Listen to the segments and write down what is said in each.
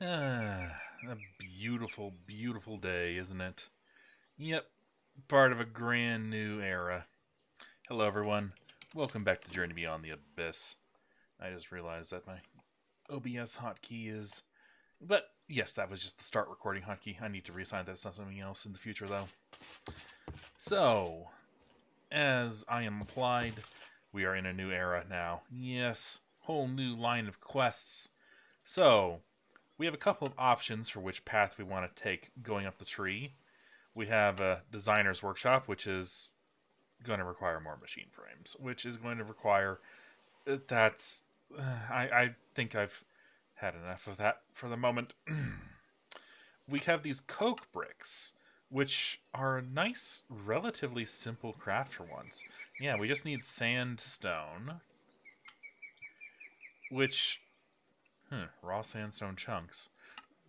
Ah, a beautiful, beautiful day, isn't it? Yep, part of a grand new era. Hello, everyone. Welcome back to Journey Beyond the Abyss. I just realized that my OBS hotkey is... But, yes, that was just the start recording hotkey. I need to reassign that to something else in the future, though. So, as I am implied, we are in a new era now. Yes, whole new line of quests. So, we have a couple of options for which path we want to take going up the tree. We have a designer's workshop, which is going to require more machine frames, which is going to require uh, that's uh, I I think I've had enough of that for the moment. we have these coke bricks, which are nice, relatively simple craft for once. Yeah, we just need sandstone, which Hmm, raw sandstone chunks.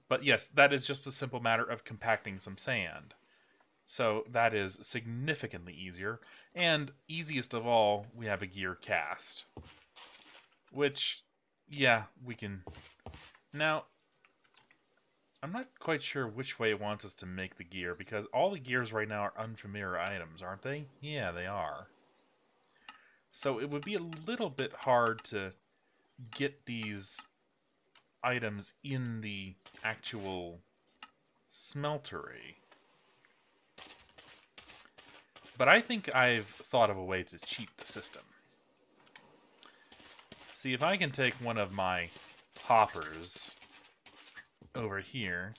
But yes, that is just a simple matter of compacting some sand. So that is significantly easier. And easiest of all, we have a gear cast. Which, yeah, we can... Now, I'm not quite sure which way it wants us to make the gear, because all the gears right now are unfamiliar items, aren't they? Yeah, they are. So it would be a little bit hard to get these items in the actual smeltery. But I think I've thought of a way to cheat the system. See, if I can take one of my hoppers over here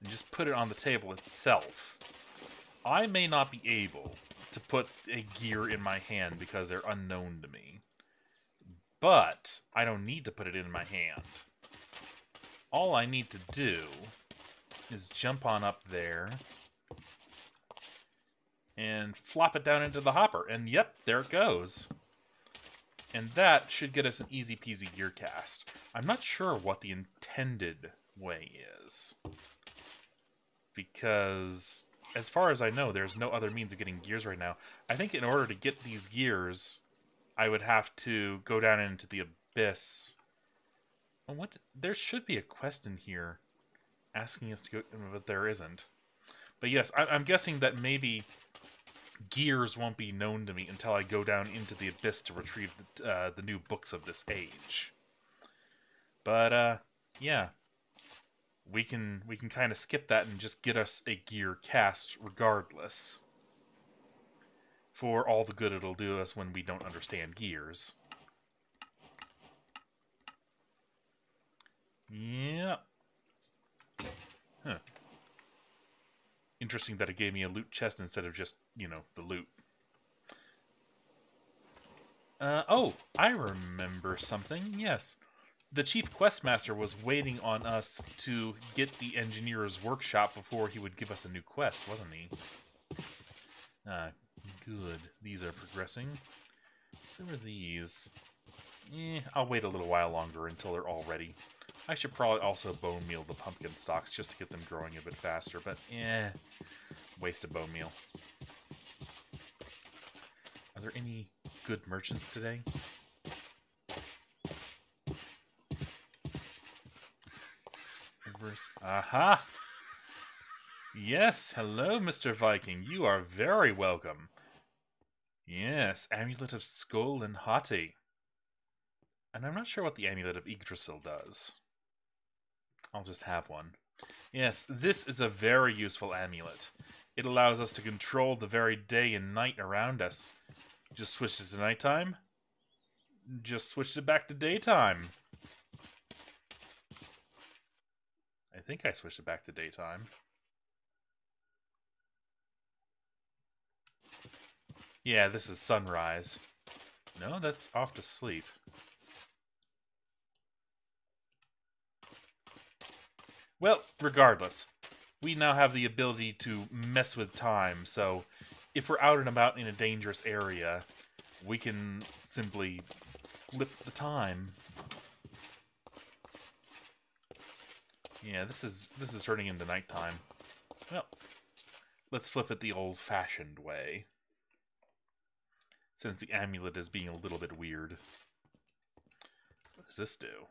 and just put it on the table itself, I may not be able to put a gear in my hand because they're unknown to me. But I don't need to put it in my hand. All I need to do is jump on up there and flop it down into the hopper. And yep, there it goes. And that should get us an easy peasy gear cast. I'm not sure what the intended way is. Because, as far as I know, there's no other means of getting gears right now. I think in order to get these gears, I would have to go down into the abyss. what? There should be a quest in here asking us to go, but there isn't. But yes, I, am guessing that maybe gears won't be known to me until I go down into the abyss to retrieve the, uh, the new books of this age. But uh, yeah, we can we can kind of skip that and just get us a gear cast regardless for all the good it'll do us when we don't understand gears. Yeah. Huh. Interesting that it gave me a loot chest instead of just, you know, the loot. Uh, oh, I remember something. Yes. The chief questmaster was waiting on us to get the engineer's workshop before he would give us a new quest, wasn't he? Uh, Good. These are progressing. So are these. Eh, I'll wait a little while longer until they're all ready. I should probably also bone meal the pumpkin stalks just to get them growing a bit faster, but eh, waste of bone meal. Are there any good merchants today? Aha! Yes, hello, Mr. Viking. You are very welcome. Yes, Amulet of Sköll and Hati. And I'm not sure what the Amulet of Yggdrasil does. I'll just have one. Yes, this is a very useful amulet. It allows us to control the very day and night around us. Just switched it to nighttime. Just switched it back to daytime. I think I switched it back to daytime. Yeah, this is sunrise. No, that's off to sleep. Well, regardless, we now have the ability to mess with time, so if we're out and about in a dangerous area, we can simply flip the time. Yeah, this is this is turning into nighttime. Well, let's flip it the old-fashioned way since the amulet is being a little bit weird. What does this do?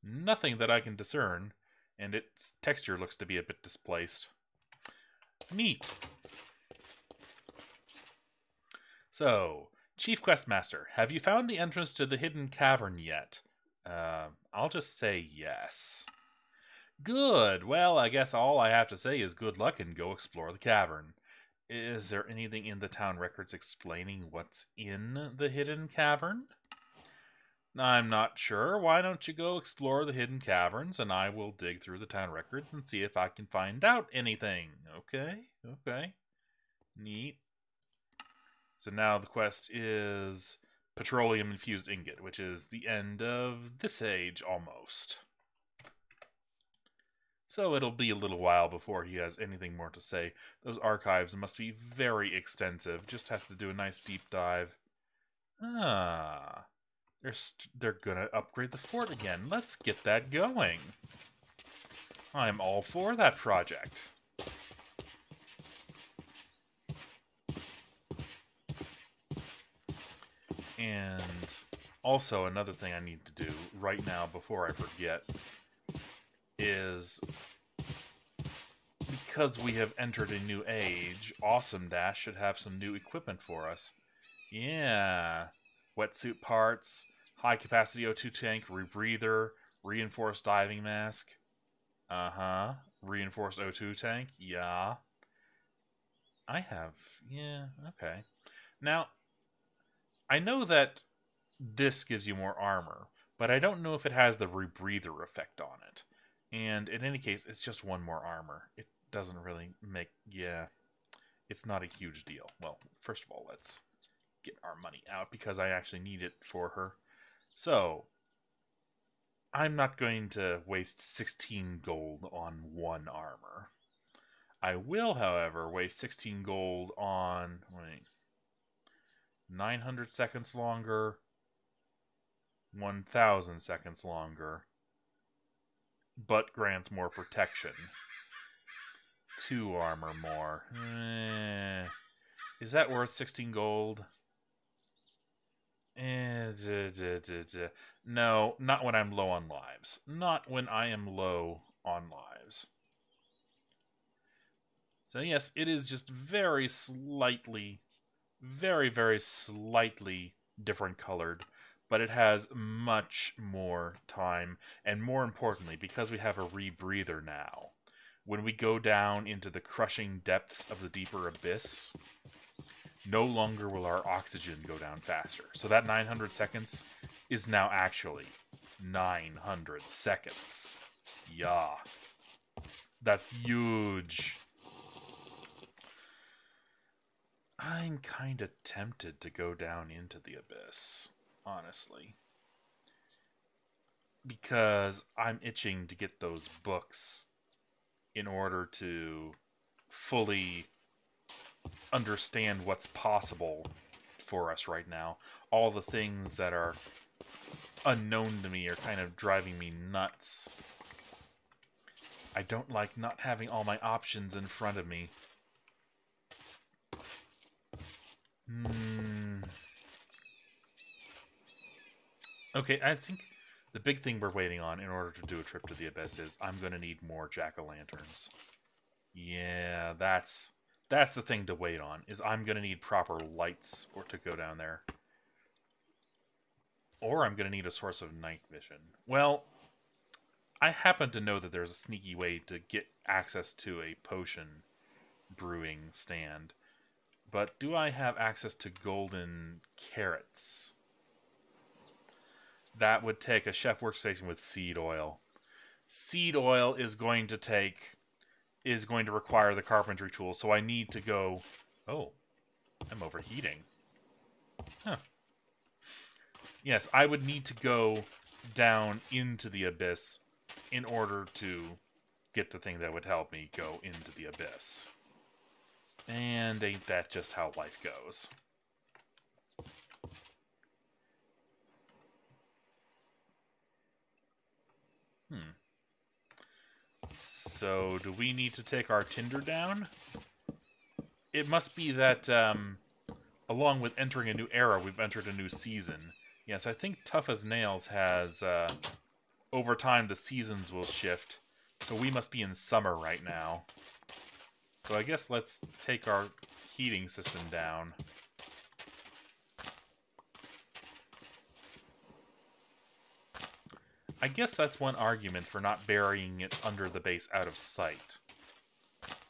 Nothing that I can discern, and its texture looks to be a bit displaced. Neat. So, Chief Questmaster, have you found the entrance to the hidden cavern yet? Uh, I'll just say yes. Good. Well, I guess all I have to say is good luck and go explore the cavern. Is there anything in the town records explaining what's in the hidden cavern? I'm not sure. Why don't you go explore the hidden caverns and I will dig through the town records and see if I can find out anything. Okay, okay. Neat. So now the quest is petroleum infused ingot, which is the end of this age almost. So it'll be a little while before he has anything more to say. Those archives must be very extensive. Just have to do a nice deep dive. Ah, they're they're gonna upgrade the fort again. Let's get that going. I'm all for that project. And also another thing I need to do right now before I forget is because we have entered a new age, Awesome Dash should have some new equipment for us. Yeah. Wetsuit parts, high capacity O2 tank, rebreather, reinforced diving mask. Uh huh. Reinforced O2 tank. Yeah. I have. Yeah, okay. Now, I know that this gives you more armor, but I don't know if it has the rebreather effect on it. And in any case, it's just one more armor. It doesn't really make, yeah, it's not a huge deal. Well, first of all, let's get our money out because I actually need it for her. So, I'm not going to waste 16 gold on one armor. I will, however, waste 16 gold on, wait, 900 seconds longer, 1000 seconds longer, but grants more protection. Two armor more. Eh, is that worth 16 gold? Eh, duh, duh, duh, no, not when I'm low on lives. Not when I am low on lives. So yes, it is just very slightly, very, very slightly different colored but it has much more time. And more importantly, because we have a rebreather now, when we go down into the crushing depths of the deeper abyss, no longer will our oxygen go down faster. So that 900 seconds is now actually 900 seconds. Yeah. That's huge. I'm kind of tempted to go down into the abyss honestly. Because I'm itching to get those books in order to fully understand what's possible for us right now. All the things that are unknown to me are kind of driving me nuts. I don't like not having all my options in front of me. Hmm. Okay, I think the big thing we're waiting on in order to do a trip to the Abyss is I'm going to need more jack-o'-lanterns. Yeah, that's that's the thing to wait on, is I'm going to need proper lights or to go down there. Or I'm going to need a source of night vision. Well, I happen to know that there's a sneaky way to get access to a potion brewing stand. But do I have access to golden carrots? That would take a chef workstation with seed oil. Seed oil is going to take is going to require the carpentry tool, so I need to go. Oh, I'm overheating. Huh. Yes, I would need to go down into the abyss in order to get the thing that would help me go into the abyss. And ain't that just how life goes? Hmm. So, do we need to take our Tinder down? It must be that, um, along with entering a new era, we've entered a new season. Yes, I think Tough as Nails has, uh, over time the seasons will shift. So we must be in summer right now. So I guess let's take our heating system down. I guess that's one argument for not burying it under the base out of sight.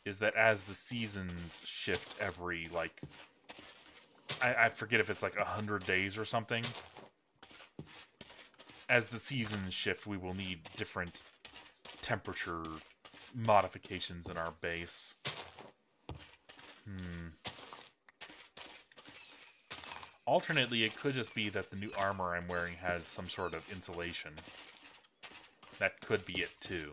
Is that as the seasons shift every, like... I, I forget if it's like a hundred days or something. As the seasons shift, we will need different temperature modifications in our base. Hmm. Alternately, it could just be that the new armor I'm wearing has some sort of insulation. That could be it, too.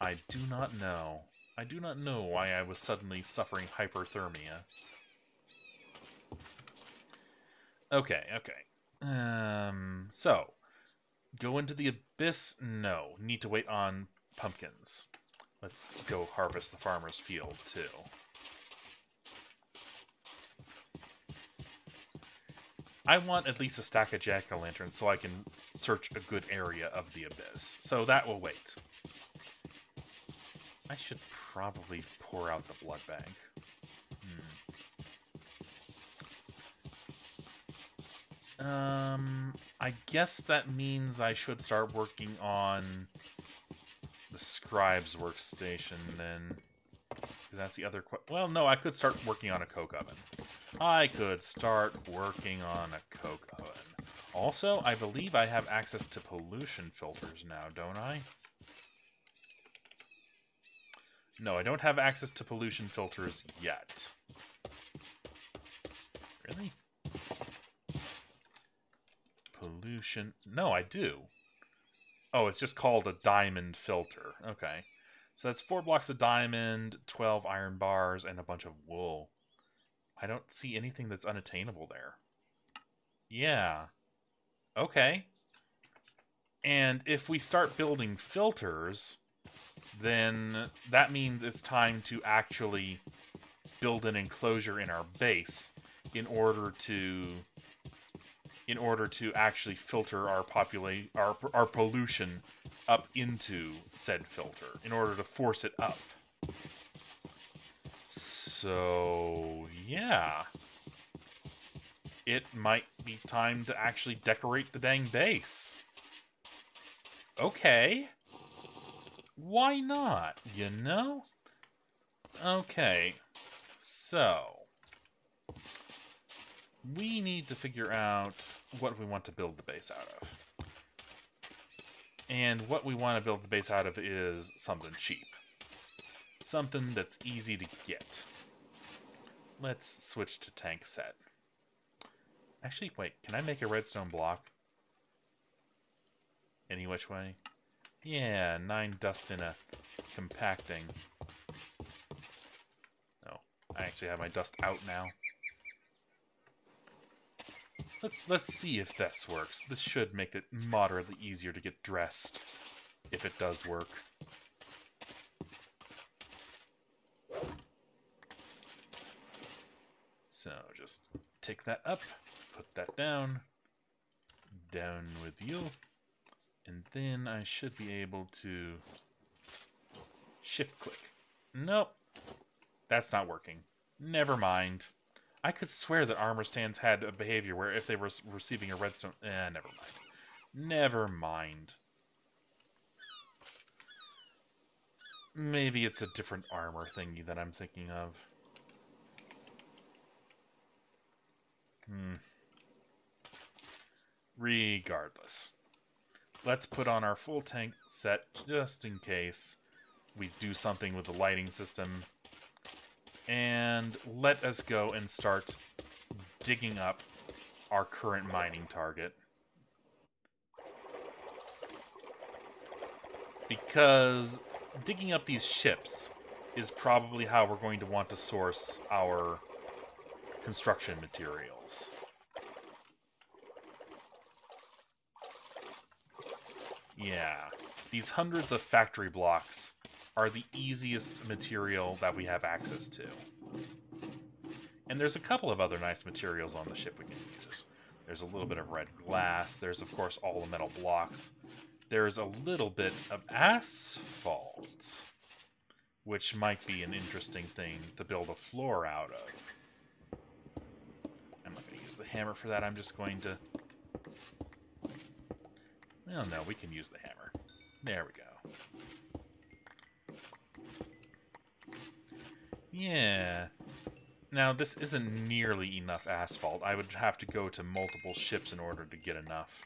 I do not know. I do not know why I was suddenly suffering hyperthermia. Okay, okay. Um, so, go into the abyss? No. Need to wait on pumpkins. Let's go harvest the farmer's field, too. I want at least a stack of jack-o'-lanterns so I can search a good area of the abyss. So that will wait. I should probably pour out the blood bank. Hmm. Um, I guess that means I should start working on the scribe's workstation then. That's the other... Well, no, I could start working on a coke oven. I could start working on a coke oven. Also, I believe I have access to pollution filters now, don't I? No, I don't have access to pollution filters yet. Really? Pollution... No, I do. Oh, it's just called a diamond filter. Okay. So that's four blocks of diamond, 12 iron bars, and a bunch of wool. I don't see anything that's unattainable there. Yeah. Okay. And if we start building filters, then that means it's time to actually build an enclosure in our base in order to in order to actually filter our populate our our pollution up into said filter in order to force it up. So, yeah. It might be time to actually decorate the dang base. Okay. Why not, you know? Okay. So, we need to figure out what we want to build the base out of. And what we want to build the base out of is something cheap. Something that's easy to get. Let's switch to tank set. Actually, wait, can I make a redstone block? Any which way? Yeah, nine dust in a compacting. Oh, I actually have my dust out now. Let's let's see if this works. This should make it moderately easier to get dressed, if it does work. So just take that up, put that down, down with you, and then I should be able to shift click. Nope, that's not working. Never mind. I could swear that armor stands had a behavior where if they were receiving a redstone... Eh, never mind. Never mind. Maybe it's a different armor thingy that I'm thinking of. Hmm. Regardless. Let's put on our full tank set just in case we do something with the lighting system. And let us go and start digging up our current mining target. Because digging up these ships is probably how we're going to want to source our construction materials. Yeah, these hundreds of factory blocks are the easiest material that we have access to. And there's a couple of other nice materials on the ship we can use. There's a little bit of red glass. There's, of course, all the metal blocks. there's a little bit of asphalt, which might be an interesting thing to build a floor out of. I'm not going to use the hammer for that. I'm just going to... Well, no, we can use the hammer. There we go. Yeah. Now, this isn't nearly enough asphalt. I would have to go to multiple ships in order to get enough.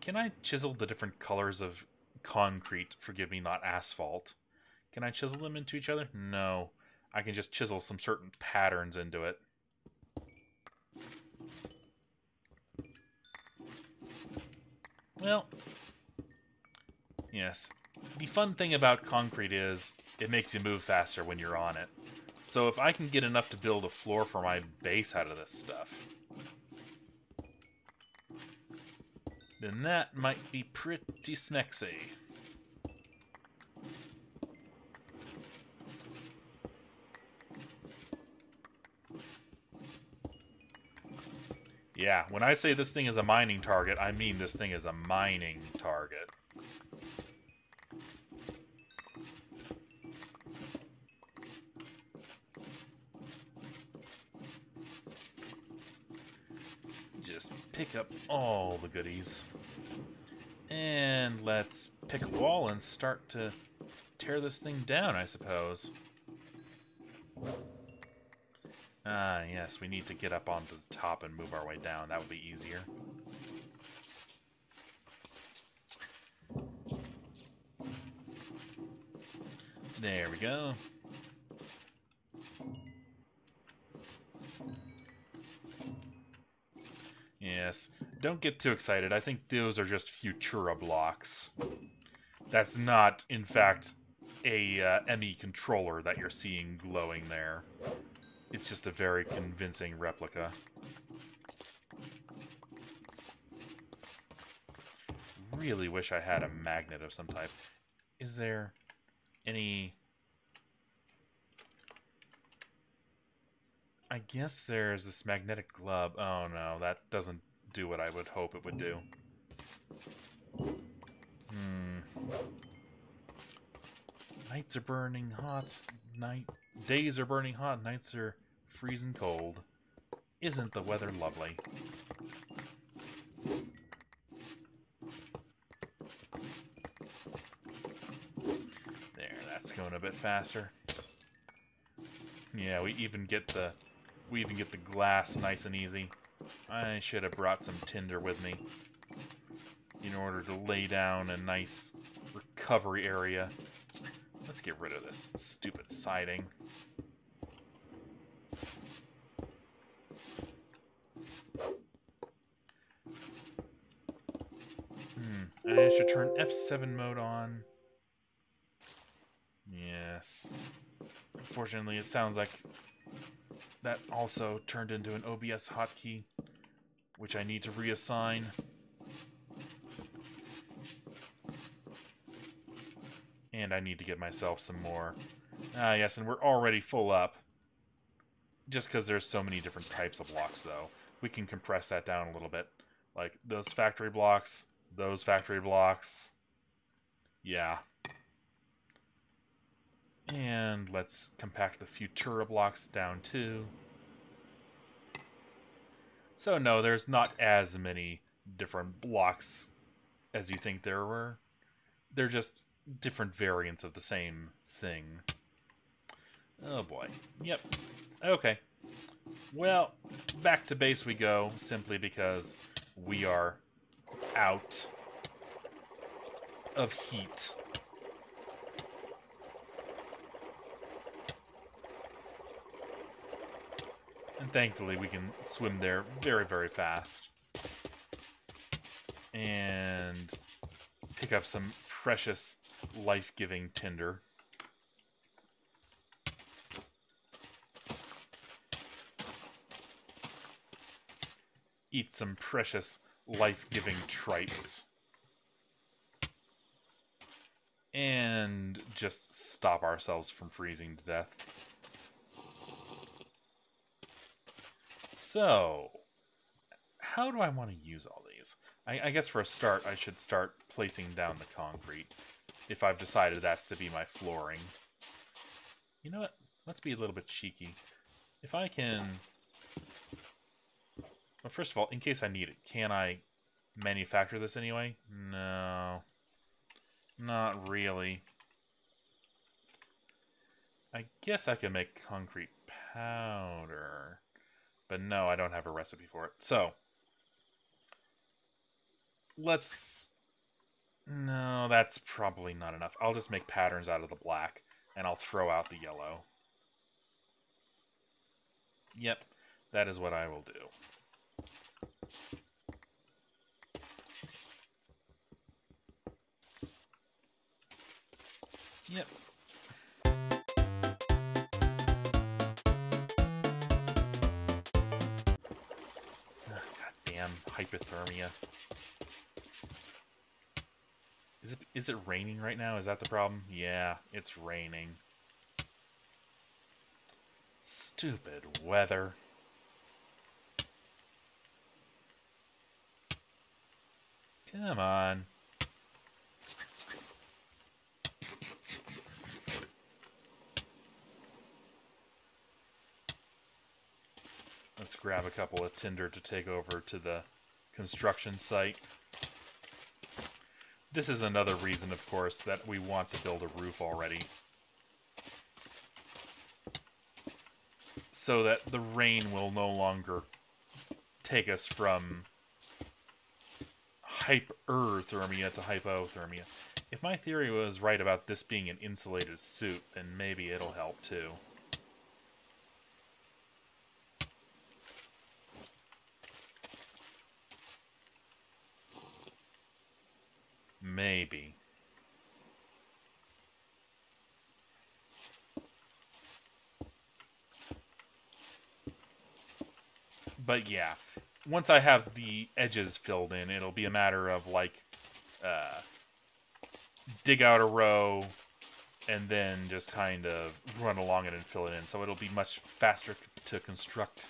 Can I chisel the different colors of concrete? Forgive me, not asphalt. Can I chisel them into each other? No. I can just chisel some certain patterns into it. Well, yes. The fun thing about concrete is it makes you move faster when you're on it. So if I can get enough to build a floor for my base out of this stuff, then that might be pretty smexy. Yeah, when I say this thing is a mining target, I mean this thing is a mining target. Just pick up all the goodies. And let's pick a wall and start to tear this thing down, I suppose. Ah, yes, we need to get up onto the top and move our way down. That would be easier. There we go. Yes, don't get too excited. I think those are just Futura blocks. That's not, in fact, a uh, ME controller that you're seeing glowing there. It's just a very convincing replica. Really wish I had a magnet of some type. Is there any... I guess there's this magnetic glove. Oh no, that doesn't do what I would hope it would do. Hmm. Nights are burning hot. Night days are burning hot. Nights are freezing cold. Isn't the weather lovely? There, that's going a bit faster. Yeah, we even get the we even get the glass nice and easy. I should have brought some tinder with me in order to lay down a nice recovery area. Let's get rid of this stupid siding. I should turn F7 mode on. Yes. Unfortunately, it sounds like that also turned into an OBS hotkey, which I need to reassign. And I need to get myself some more. Ah, yes, and we're already full up. Just because there's so many different types of blocks, though. We can compress that down a little bit. Like, those factory blocks, those factory blocks. Yeah. And let's compact the Futura blocks down too. So no, there's not as many different blocks as you think there were. They're just different variants of the same thing. Oh boy. Yep. Okay. Well, back to base we go, simply because we are out of heat. And thankfully we can swim there very, very fast. And pick up some precious life-giving tinder. Eat some precious life-giving tripes. And just stop ourselves from freezing to death. So, how do I want to use all these? I, I guess for a start, I should start placing down the concrete, if I've decided that's to be my flooring. You know what? Let's be a little bit cheeky. If I can... Well, first of all, in case I need it, can I manufacture this anyway? No. Not really. I guess I can make concrete powder. But no, I don't have a recipe for it. So, let's... No, that's probably not enough. I'll just make patterns out of the black, and I'll throw out the yellow. Yep, that is what I will do. Yep. Ah, God damn hypothermia. Is it is it raining right now? Is that the problem? Yeah, it's raining. Stupid weather. Come on. Let's grab a couple of tinder to take over to the construction site. This is another reason, of course, that we want to build a roof already. So that the rain will no longer take us from hyperthermia to hypothermia. If my theory was right about this being an insulated suit, then maybe it'll help too. Maybe. But yeah, once I have the edges filled in, it'll be a matter of like uh, dig out a row and then just kind of run along it and fill it in. So it'll be much faster to construct.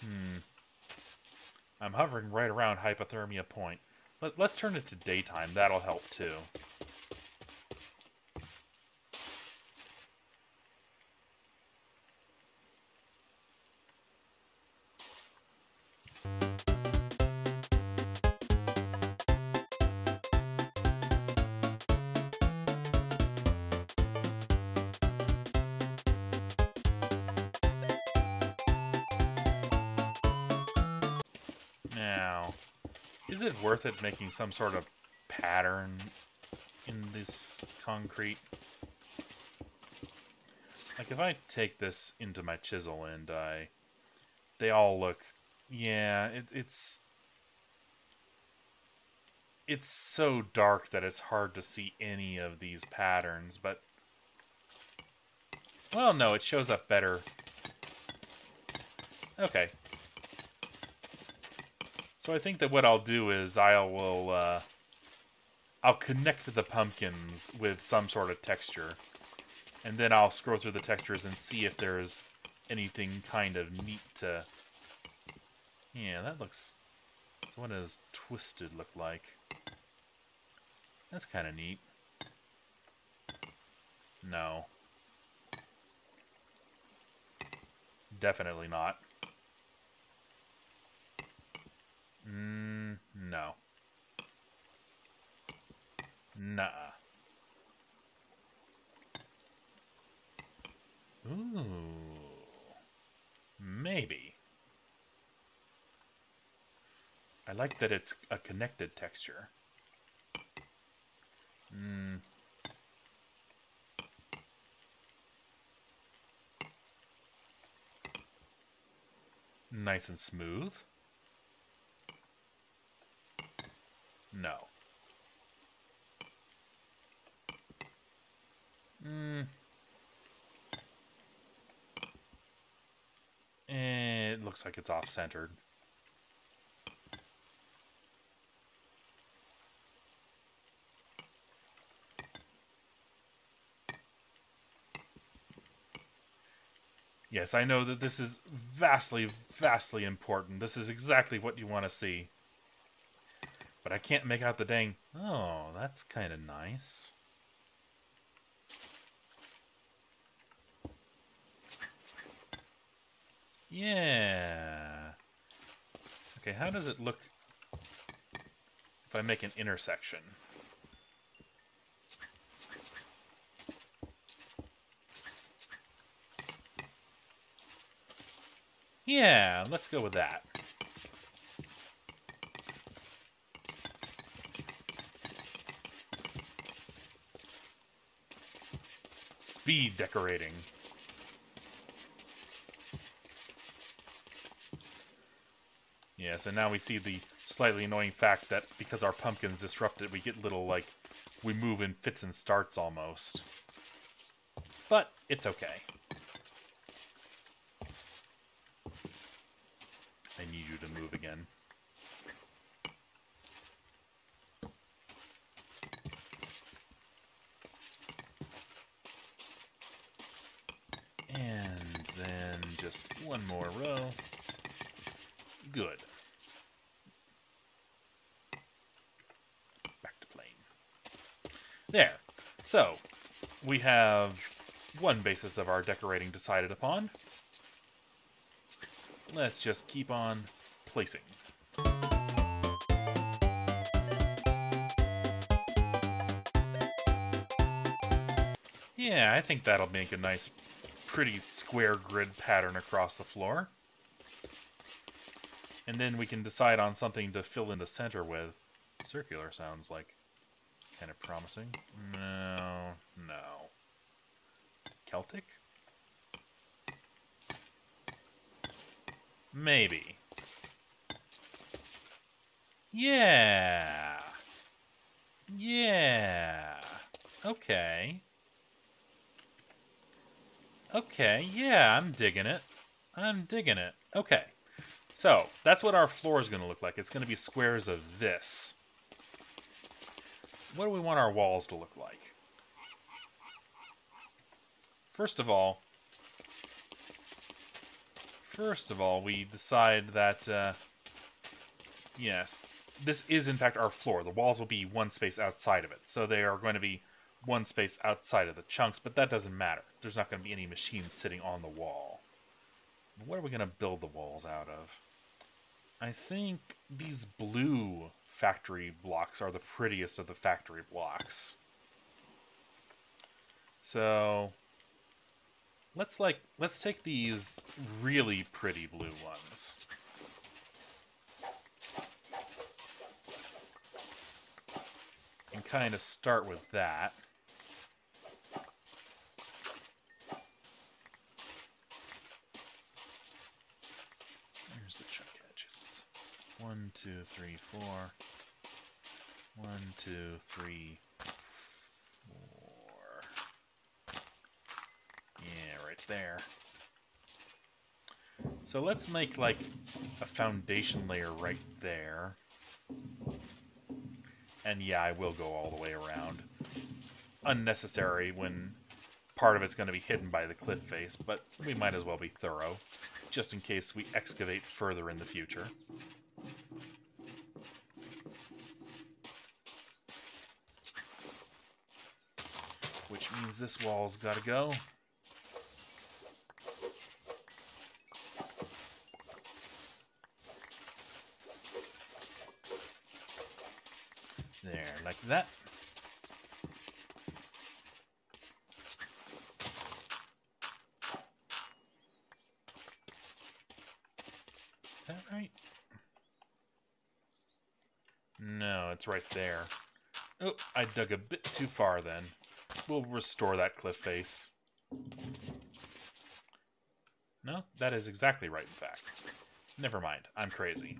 Hmm. I'm hovering right around hypothermia point. Let, let's turn it to daytime. That'll help too. It making some sort of pattern in this concrete? Like, if I take this into my chisel and I... They all look... Yeah, it, it's... It's so dark that it's hard to see any of these patterns, but... Well, no, it shows up better. Okay, so I think that what I'll do is I will uh, I'll connect the pumpkins with some sort of texture, and then I'll scroll through the textures and see if there's anything kind of neat to. Yeah, that looks. So what does twisted look like? That's kind of neat. No. Definitely not. Mm, no. Nah. Ooh. Maybe. I like that it's a connected texture. Mm. Nice and smooth. No. Hmm. It looks like it's off-centered. Yes, I know that this is vastly, vastly important. This is exactly what you want to see. But I can't make out the dang... Oh, that's kind of nice. Yeah. Okay, how does it look if I make an intersection? Yeah, let's go with that. Speed decorating. Yes, and now we see the slightly annoying fact that because our pumpkin's disrupted, we get little, like, we move in fits and starts almost. But it's okay. I need you to move again. And then just one more row. Good. Back to plain. There. So, we have one basis of our decorating decided upon. Let's just keep on placing. Yeah, I think that'll make a nice, pretty square grid pattern across the floor. And then we can decide on something to fill in the center with. Circular sounds like kind of promising. No, no. Celtic? Maybe. Yeah. Yeah. Okay. Okay, yeah, I'm digging it. I'm digging it. Okay. So, that's what our floor is going to look like. It's going to be squares of this. What do we want our walls to look like? First of all, first of all, we decide that, uh, yes, this is in fact our floor. The walls will be one space outside of it, so they are going to be one space outside of the chunks, but that doesn't matter. There's not going to be any machines sitting on the wall. What are we going to build the walls out of? I think these blue factory blocks are the prettiest of the factory blocks. So let's like let's take these really pretty blue ones. And kind of start with that. One, two, three, four. One, two, three, four. Yeah, right there. So let's make like a foundation layer right there. And yeah, I will go all the way around. Unnecessary when part of it's going to be hidden by the cliff face, but we might as well be thorough, just in case we excavate further in the future. Which means this wall's gotta go. There, like that. Is that right? No, it's right there. Oh, I dug a bit too far then. We'll restore that cliff face. No, that is exactly right, in fact. Never mind, I'm crazy.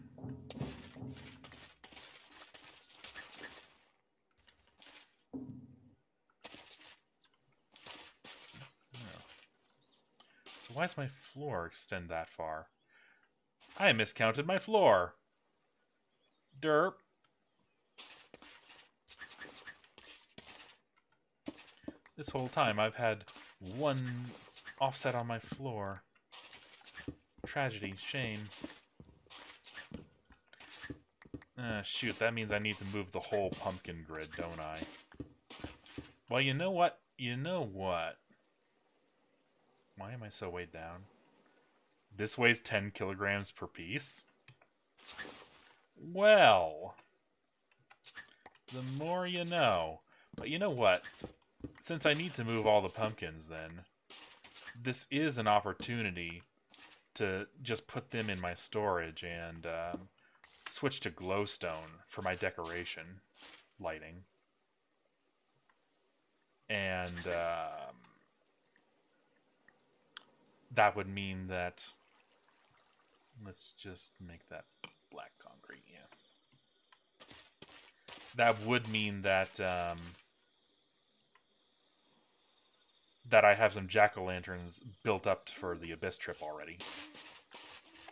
Oh. So why does my floor extend that far? I miscounted my floor. Derp. This whole time I've had one offset on my floor. tragedy, shame. Uh, shoot, that means I need to move the whole pumpkin grid, don't I? Well, you know what? You know what? Why am I so weighed down? This weighs 10 kilograms per piece? Well, the more you know. But you know what? Since I need to move all the pumpkins then, this is an opportunity to just put them in my storage and um, switch to glowstone for my decoration lighting. And um, that would mean that let's just make that black concrete, yeah. That would mean that um, that I have some jack-o'-lanterns built up for the Abyss trip already.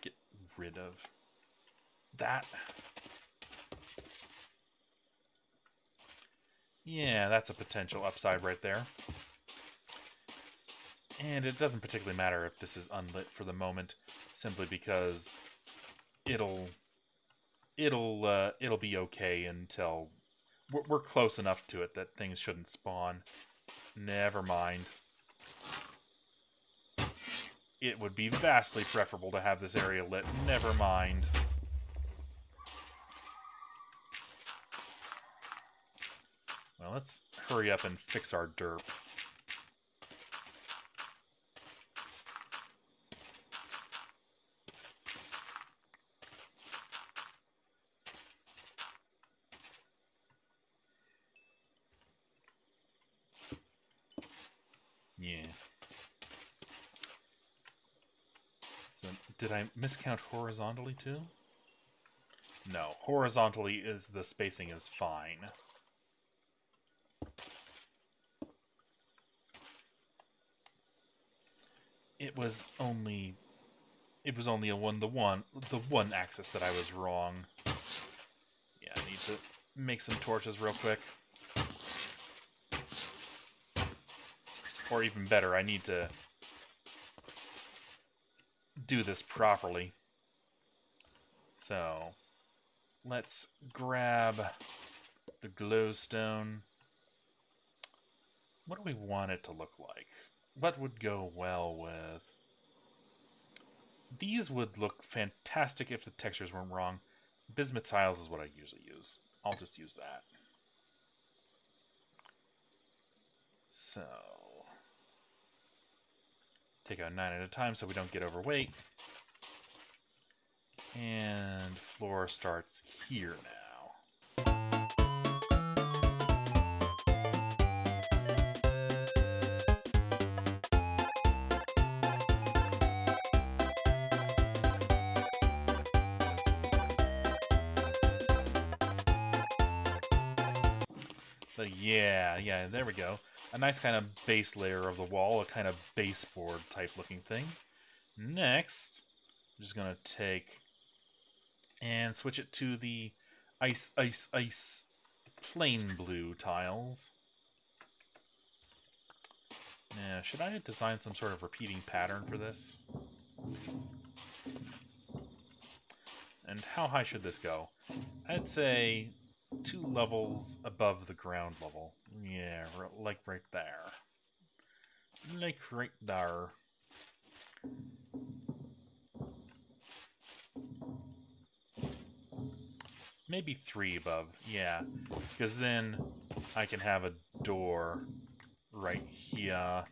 Get rid of that. Yeah, that's a potential upside right there. And it doesn't particularly matter if this is unlit for the moment, simply because it'll it'll uh, it'll be okay until we're, we're close enough to it that things shouldn't spawn. Never mind. It would be vastly preferable to have this area lit. Never mind. Well, let's hurry up and fix our derp. Yeah. So, did I miscount horizontally too? No, horizontally is the spacing is fine. It was only it was only a one the one the one axis that I was wrong. Yeah, I need to make some torches real quick. Or even better, I need to do this properly. So, let's grab the glowstone. What do we want it to look like? What would go well with... These would look fantastic if the textures weren't wrong. Bismuth tiles is what I usually use. I'll just use that. So... Take out nine at a time so we don't get overweight. And floor starts here now. So yeah, yeah, there we go. A nice kind of base layer of the wall, a kind of baseboard type looking thing. Next, I'm just going to take and switch it to the ice, ice, ice plain blue tiles. Now, should I design some sort of repeating pattern for this? And how high should this go? I'd say two levels above the ground level. Yeah, like right there. Like right there. Maybe three above, yeah. Because then I can have a door right here.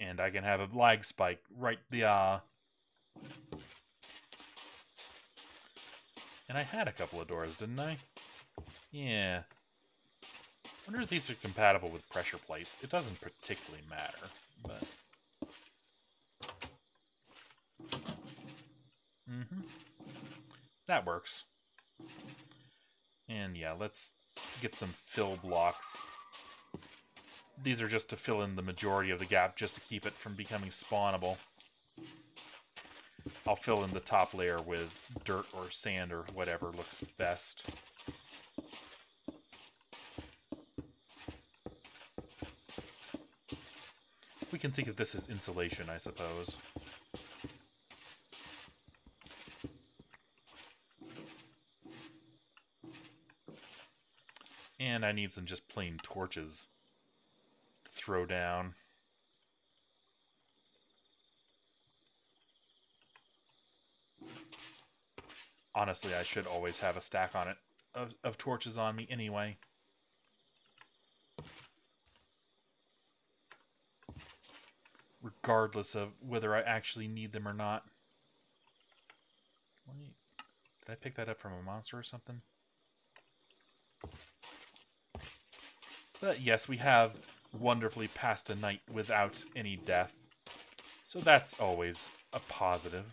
And I can have a lag spike right there. And I had a couple of doors, didn't I? Yeah. wonder if these are compatible with pressure plates. It doesn't particularly matter, but... Mm-hmm. That works. And yeah, let's get some fill blocks. These are just to fill in the majority of the gap, just to keep it from becoming spawnable. I'll fill in the top layer with dirt or sand or whatever looks best. we can think of this as insulation, I suppose. And I need some just plain torches to throw down. Honestly, I should always have a stack on it of, of torches on me anyway. Regardless of whether I actually need them or not. Wait, did I pick that up from a monster or something? But yes, we have wonderfully passed a night without any death. So that's always a positive.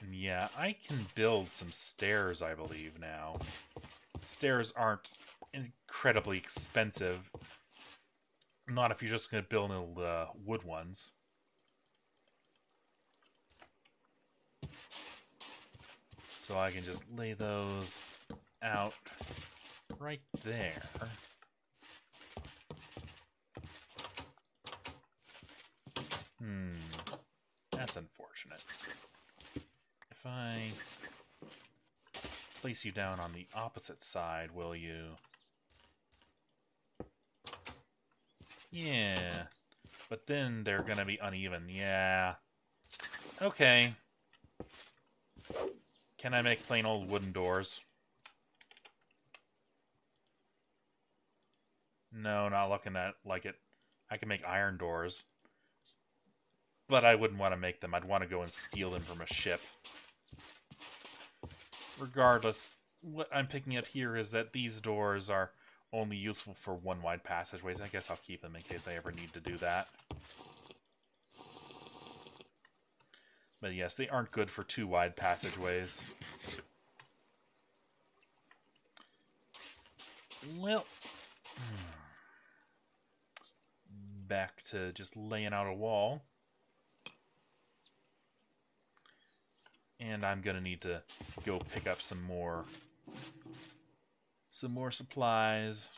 And yeah, I can build some stairs, I believe, now. Stairs aren't incredibly expensive. Not if you're just going to build uh, wood ones. So I can just lay those out right there. Hmm. That's unfortunate. If I place you down on the opposite side, will you? Yeah. But then they're gonna be uneven. Yeah. Okay. Can I make plain old wooden doors? No, not looking at like it. I can make iron doors. But I wouldn't want to make them. I'd want to go and steal them from a ship. Regardless, what I'm picking up here is that these doors are only useful for one wide passageways. I guess I'll keep them in case I ever need to do that. But yes, they aren't good for two wide passageways. Well, back to just laying out a wall. And I'm going to need to go pick up some more some more supplies.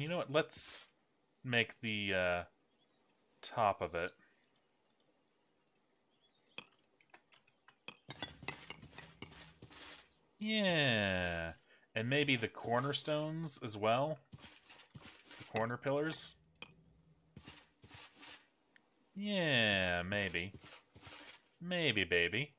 You know what? Let's make the uh, top of it. Yeah. And maybe the cornerstones as well. The corner pillars. Yeah, maybe. Maybe, baby.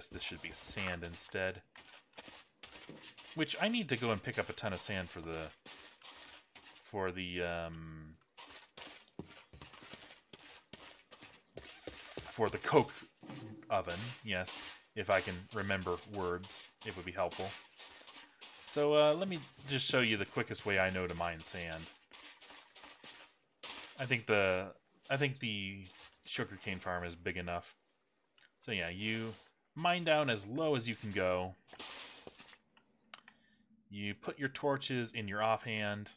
Guess this should be sand instead. Which I need to go and pick up a ton of sand for the for the um for the coke oven. Yes, if I can remember words, it would be helpful. So uh, let me just show you the quickest way I know to mine sand. I think the I think the sugarcane farm is big enough. So yeah, you mine down as low as you can go. You put your torches in your offhand,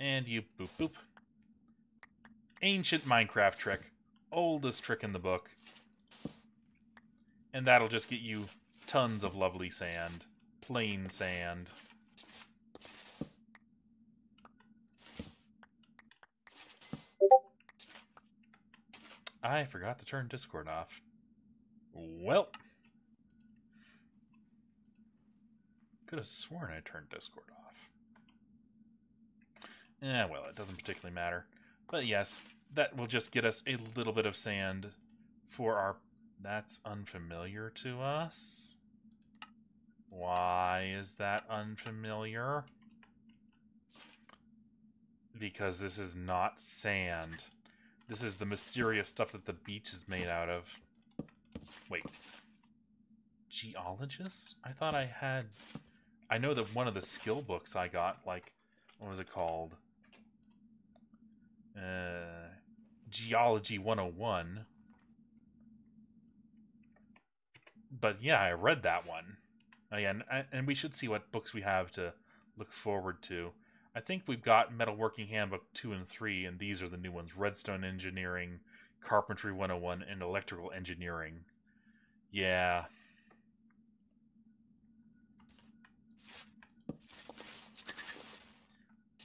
and you boop boop. Ancient Minecraft trick. Oldest trick in the book. And that'll just get you tons of lovely sand. Plain sand. I forgot to turn Discord off. Well. Could have sworn I turned Discord off. Yeah, well, it doesn't particularly matter. But yes, that will just get us a little bit of sand for our... That's unfamiliar to us? Why is that unfamiliar? Because this is not sand. This is the mysterious stuff that the beach is made out of. Wait. Geologist? I thought I had I know that one of the skill books I got, like, what was it called? Uh, Geology 101. But yeah, I read that one. Again, and we should see what books we have to look forward to. I think we've got Metalworking Handbook 2 and 3, and these are the new ones Redstone Engineering, Carpentry 101, and Electrical Engineering. Yeah.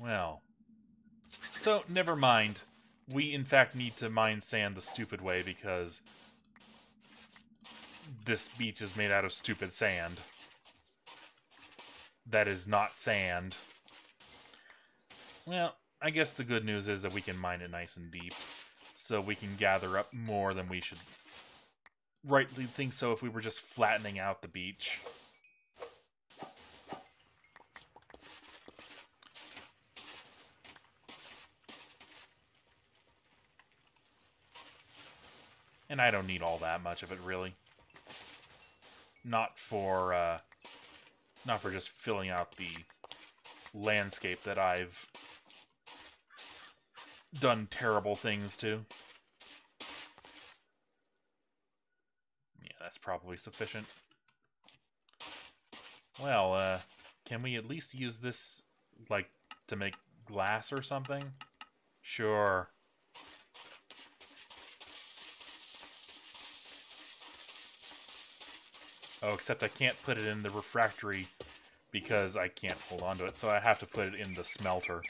Well. So, never mind. We, in fact, need to mine sand the stupid way because this beach is made out of stupid sand. That is not sand. Well, I guess the good news is that we can mine it nice and deep. So we can gather up more than we should rightly think so if we were just flattening out the beach. And I don't need all that much of it, really. Not for, uh, not for just filling out the landscape that I've done terrible things to. Yeah, that's probably sufficient. Well, uh, can we at least use this, like, to make glass or something? Sure. Oh, except I can't put it in the refractory because I can't hold on to it, so I have to put it in the smelter.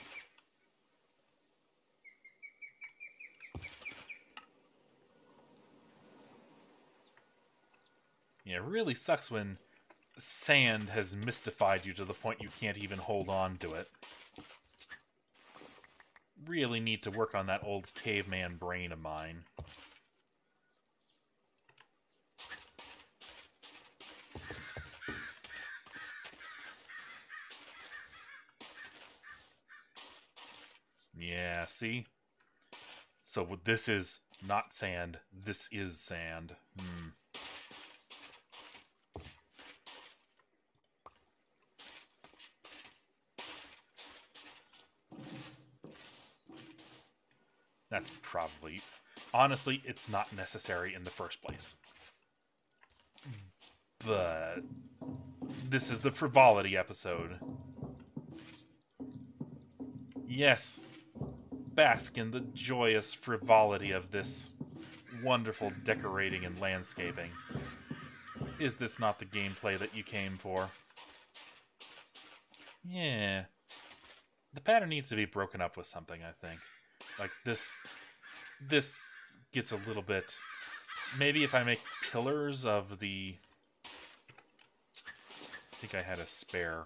Yeah, it really sucks when sand has mystified you to the point you can't even hold on to it. Really need to work on that old caveman brain of mine. Yeah, see? So this is not sand. This is sand. Hmm. That's probably... Honestly, it's not necessary in the first place. But... This is the frivolity episode. Yes, bask in the joyous frivolity of this wonderful decorating and landscaping. Is this not the gameplay that you came for? Yeah. The pattern needs to be broken up with something, I think. Like this this gets a little bit maybe if I make pillars of the I think I had a spare.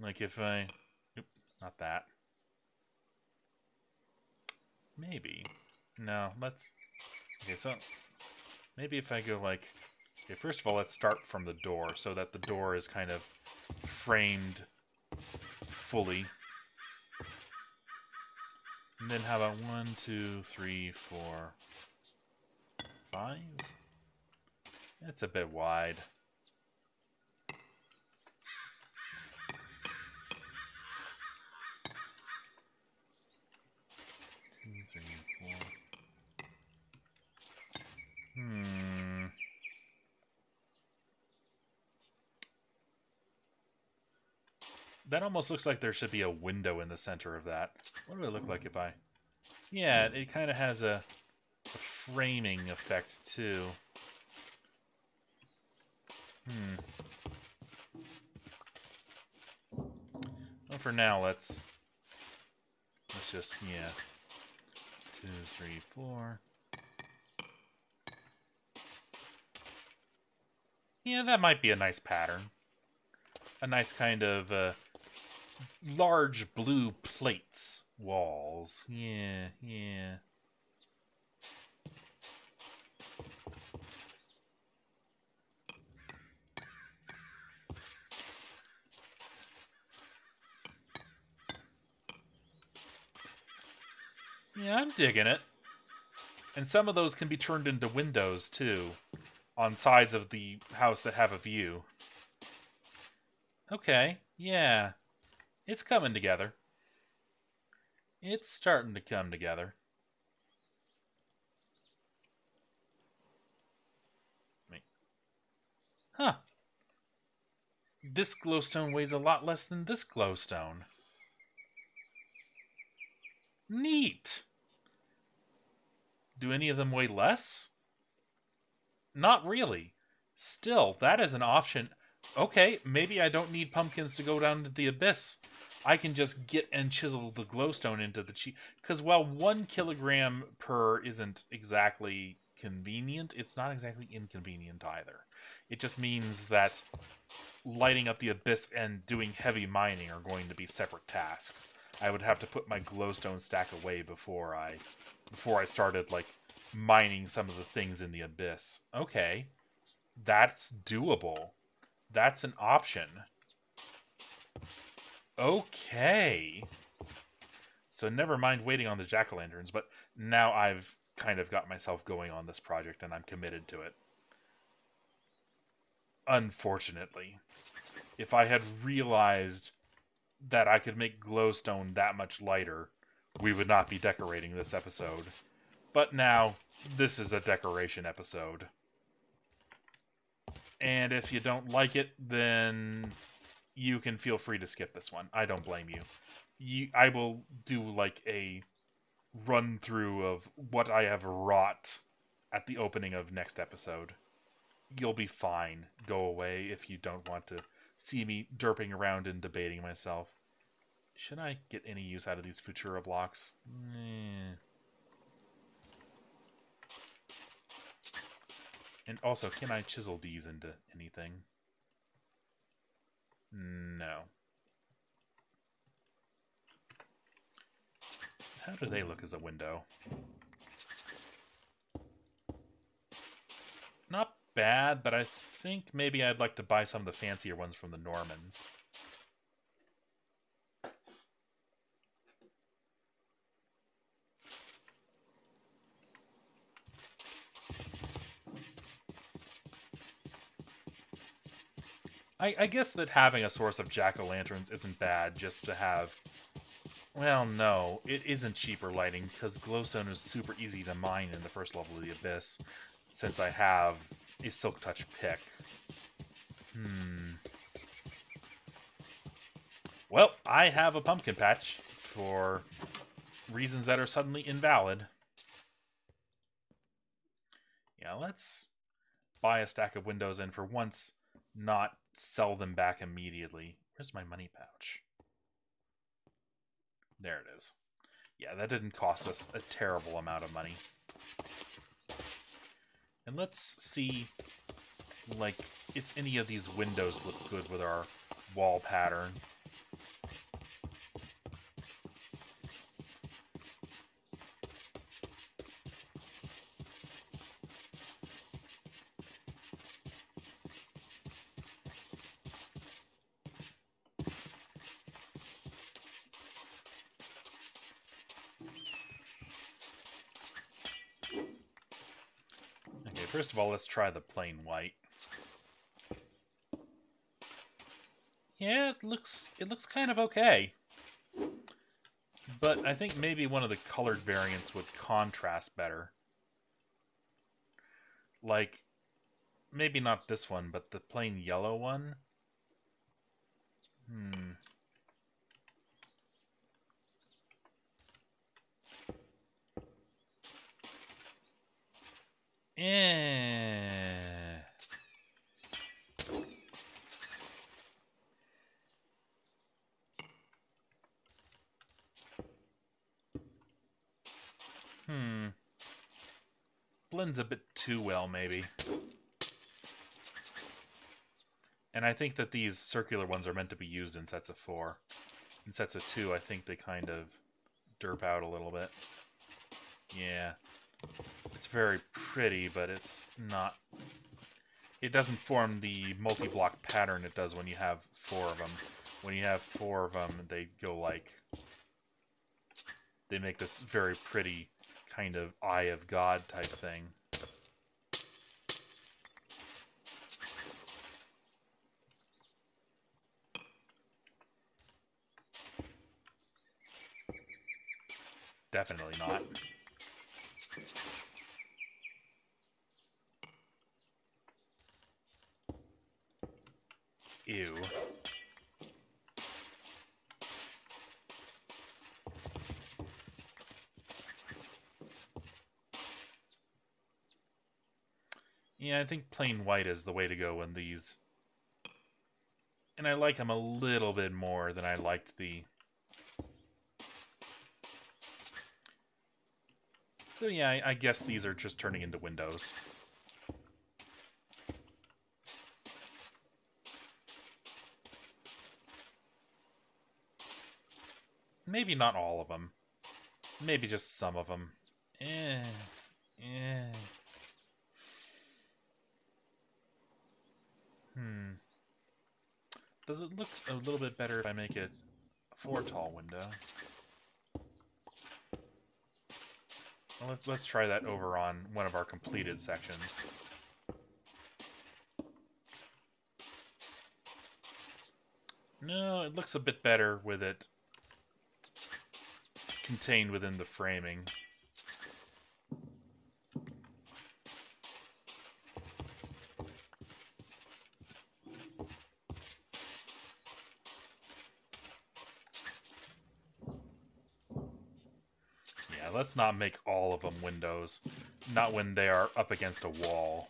Like if I... Oop, not that. Maybe. No, let's... Okay, so... Maybe if I go like... Okay, first of all, let's start from the door so that the door is kind of framed fully. And then how about one, two, three, four, five? It's a bit wide. Hmm. That almost looks like there should be a window in the center of that. What would it look like if I... Yeah, it kind of has a, a, framing effect, too. Hmm. Well, for now, let's... Let's just, yeah. Two, three, four. Yeah, that might be a nice pattern. A nice kind of uh, large blue plates walls. Yeah, yeah. Yeah, I'm digging it. And some of those can be turned into windows, too. on sides of the house that have a view. Okay, yeah. It's coming together. It's starting to come together. Huh. This glowstone weighs a lot less than this glowstone. Neat. Do any of them weigh less? Not really. Still, that is an option. Okay, maybe I don't need pumpkins to go down to the abyss. I can just get and chisel the glowstone into the cheese. Because while one kilogram per isn't exactly convenient, it's not exactly inconvenient either. It just means that lighting up the abyss and doing heavy mining are going to be separate tasks. I would have to put my glowstone stack away before I before I started like mining some of the things in the abyss. Okay. That's doable. That's an option. Okay. So never mind waiting on the jack-o'-lanterns, but now I've kind of got myself going on this project and I'm committed to it. Unfortunately. If I had realized that I could make glowstone that much lighter, we would not be decorating this episode. But now, this is a decoration episode. And if you don't like it, then you can feel free to skip this one. I don't blame you. you I will do like a run through of what I have wrought at the opening of next episode. You'll be fine. Go away if you don't want to see me derping around and debating myself. Should I get any use out of these Futura blocks? And also, can I chisel these into anything? No. How do they look as a window? Not bad, but I think maybe I'd like to buy some of the fancier ones from the Normans. I, I guess that having a source of jack-o'-lanterns isn't bad just to have... Well, no, it isn't cheaper lighting, because glowstone is super easy to mine in the first level of the Abyss, since I have a Silk Touch pick. Hmm. Well, I have a pumpkin patch for reasons that are suddenly invalid. Yeah, let's buy a stack of windows and for once not sell them back immediately. Where's my money pouch? There it is. Yeah, that didn't cost us a terrible amount of money. And let's see, like, if any of these windows look good with our wall pattern. First of all, let's try the plain white. Yeah, it looks it looks kind of okay. But I think maybe one of the colored variants would contrast better. Like, maybe not this one, but the plain yellow one. Hmm. Eh. Hmm. Blends a bit too well, maybe. And I think that these circular ones are meant to be used in sets of four. In sets of two, I think they kind of derp out a little bit. Yeah. It's very pretty, but it's not... It doesn't form the multi-block pattern it does when you have four of them. When you have four of them, they go like... They make this very pretty kind of Eye of God type thing. Definitely not. Ew. Yeah, I think plain white is the way to go in these. And I like them a little bit more than I liked the... So yeah, I guess these are just turning into windows. Maybe not all of them. Maybe just some of them. Eh. Eh. Hmm. Does it look a little bit better if I make it a four tall window? Well, let's, let's try that over on one of our completed sections. No, it looks a bit better with it contained within the framing. Yeah, let's not make all of them windows. Not when they are up against a wall.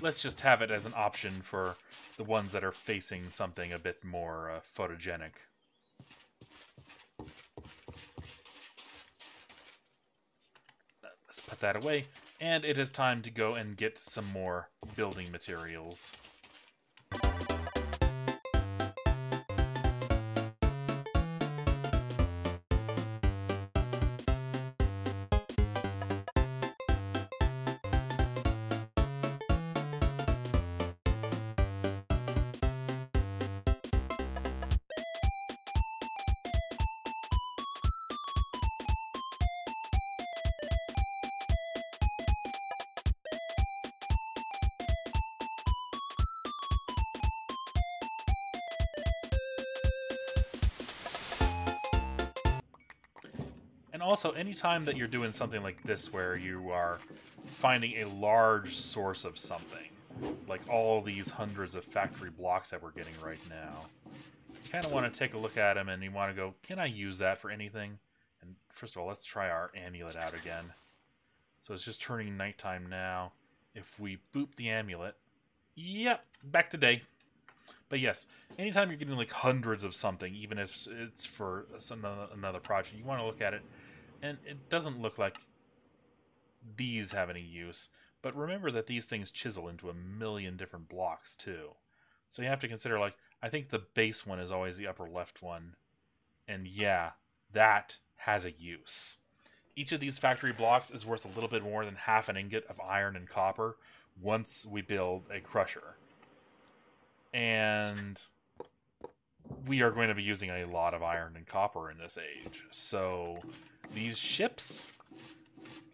Let's just have it as an option for the ones that are facing something a bit more uh, photogenic. Let's put that away. And it is time to go and get some more building materials. Also, anytime that you're doing something like this where you are finding a large source of something, like all these hundreds of factory blocks that we're getting right now, kind of want to take a look at them and you want to go, can I use that for anything? And first of all, let's try our amulet out again. So it's just turning nighttime now. If we boop the amulet, yep, back to day. But yes, anytime you're getting like hundreds of something, even if it's for some another project, you want to look at it and it doesn't look like these have any use. But remember that these things chisel into a million different blocks too. So you have to consider like I think the base one is always the upper left one. And yeah, that has a use. Each of these factory blocks is worth a little bit more than half an ingot of iron and copper once we build a crusher. And we are going to be using a lot of iron and copper in this age. So these ships,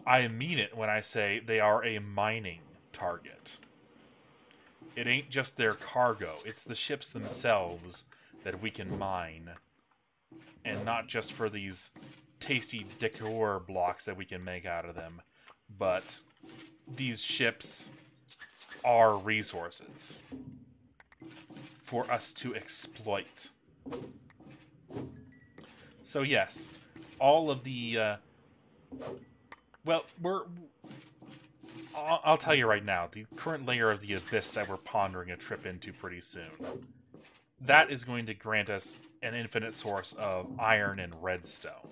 I mean it when I say they are a mining target. It ain't just their cargo, it's the ships themselves that we can mine. And not just for these tasty decor blocks that we can make out of them, but these ships are resources for us to exploit. So yes, all of the uh, well, we're I'll, I'll tell you right now, the current layer of the abyss that we're pondering a trip into pretty soon. That is going to grant us an infinite source of iron and redstone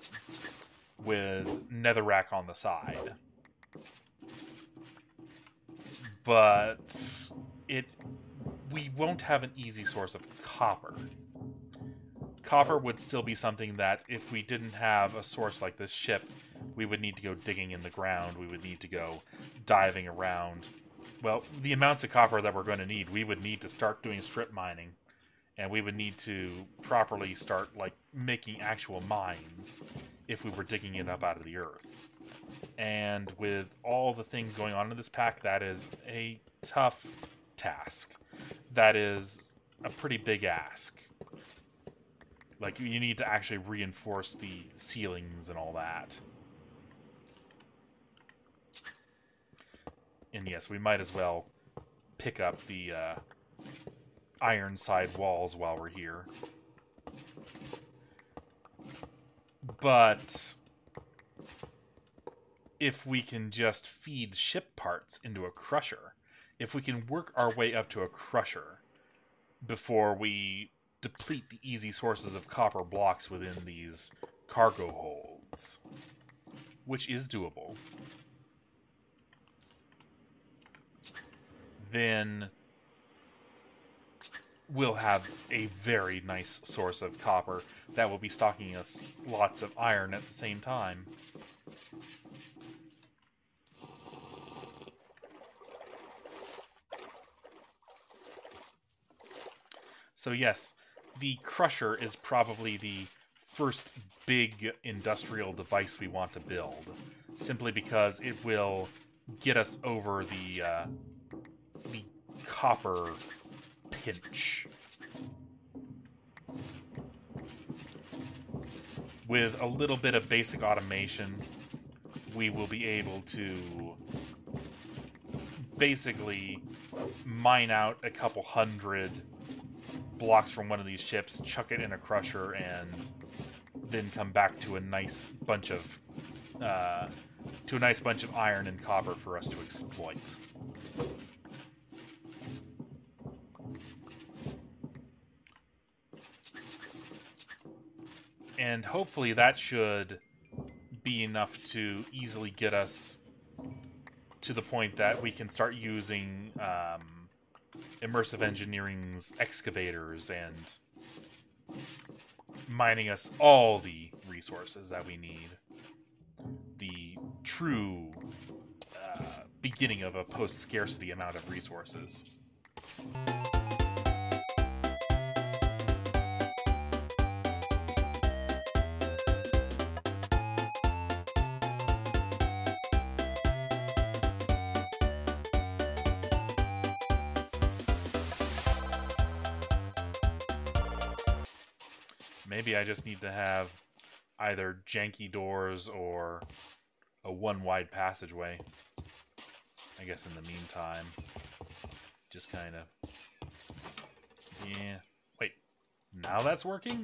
with netherrack on the side. But it we won't have an easy source of copper copper would still be something that if we didn't have a source like this ship, we would need to go digging in the ground. We would need to go diving around. Well, the amounts of copper that we're going to need, we would need to start doing strip mining and we would need to properly start like making actual mines if we were digging it up out of the earth. And with all the things going on in this pack, that is a tough task. That is a pretty big ask. Like, you need to actually reinforce the ceilings and all that. And yes, we might as well pick up the uh, iron side walls while we're here. But if we can just feed ship parts into a crusher, if we can work our way up to a crusher before we deplete the easy sources of copper blocks within these cargo holds, which is doable, then we'll have a very nice source of copper that will be stocking us lots of iron at the same time. So yes, the crusher is probably the first big industrial device we want to build, simply because it will get us over the uh, the copper pinch. With a little bit of basic automation, we will be able to basically mine out a couple hundred blocks from one of these ships, chuck it in a crusher, and then come back to a nice bunch of uh, to a nice bunch of iron and copper for us to exploit. And hopefully that should be enough to easily get us to the point that we can start using um, immersive engineering's excavators and mining us all the resources that we need. The true uh, beginning of a post scarcity amount of resources. Maybe I just need to have either janky doors or a one wide passageway. I guess in the meantime, just kind of... Yeah. Wait, now that's working?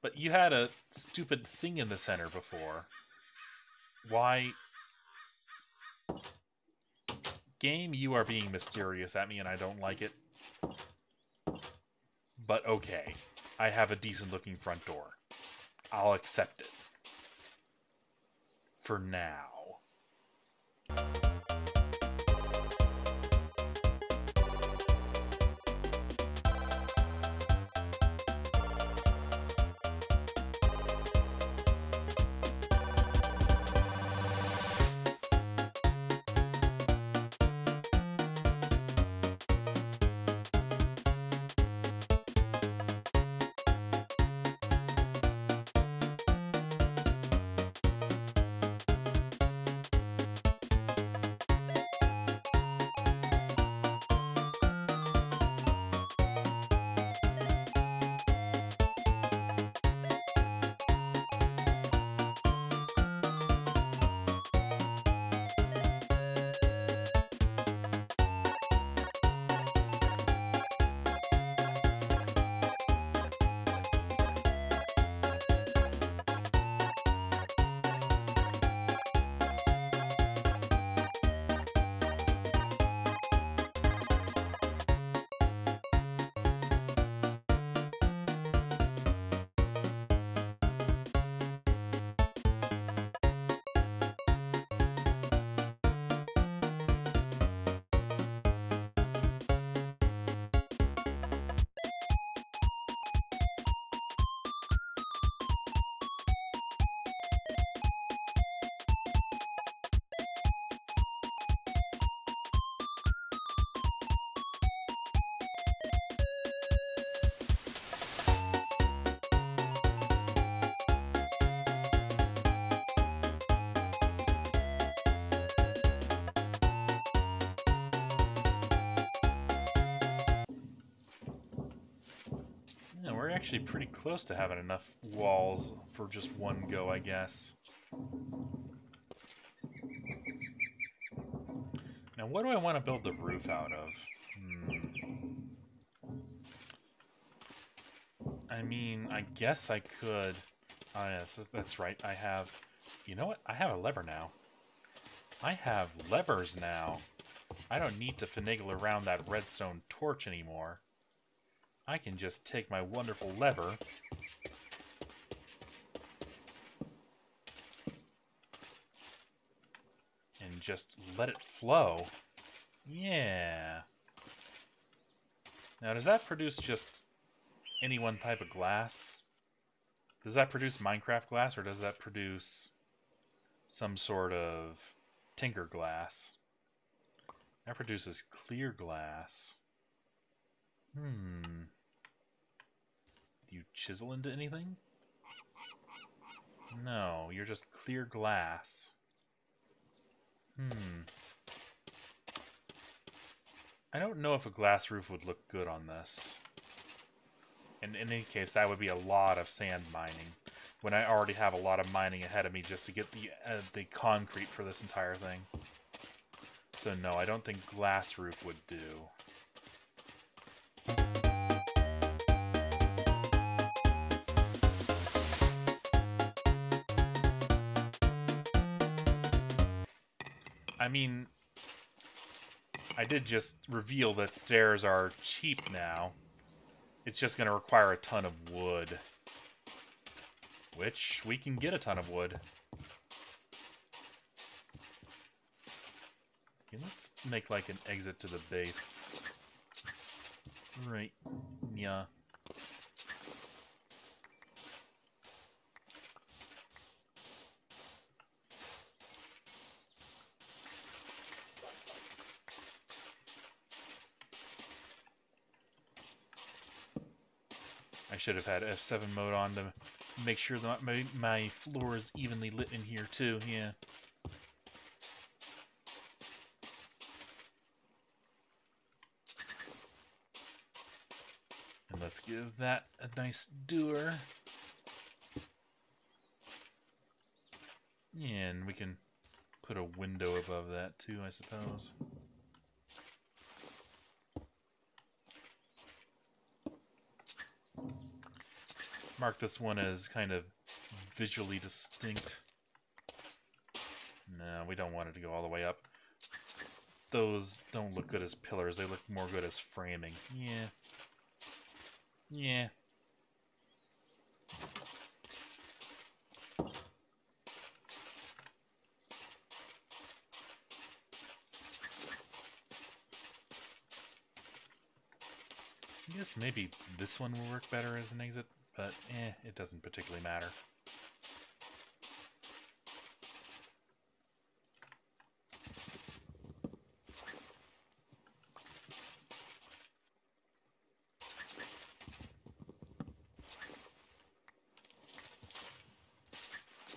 But you had a stupid thing in the center before. Why... Game, you are being mysterious at me and I don't like it. But okay. I have a decent looking front door. I'll accept it. For now. Actually pretty close to having enough walls for just one go, I guess. Now, what do I want to build the roof out of? Hmm. I mean, I guess I could... Oh, yeah, that's, that's right. I have... You know what? I have a lever now. I have levers now. I don't need to finagle around that redstone torch anymore. I can just take my wonderful lever and just let it flow. Yeah. Now, does that produce just any one type of glass? Does that produce Minecraft glass, or does that produce some sort of Tinker glass? That produces clear glass. Hmm. You chisel into anything? No, you're just clear glass. Hmm. I don't know if a glass roof would look good on this. And in any case, that would be a lot of sand mining. When I already have a lot of mining ahead of me just to get the uh, the concrete for this entire thing. So no, I don't think glass roof would do. Mean, I did just reveal that stairs are cheap now. It's just going to require a ton of wood. Which, we can get a ton of wood. Okay, let's make like an exit to the base. Right. Yeah. I should have had F7 mode on to make sure that my, my floor is evenly lit in here too, yeah. And let's give that a nice doer. And we can put a window above that too, I suppose. Mark this one as kind of visually distinct. No, we don't want it to go all the way up. Those don't look good as pillars, they look more good as framing. Yeah. Yeah. I guess maybe this one will work better as an exit, but eh, it doesn't particularly matter.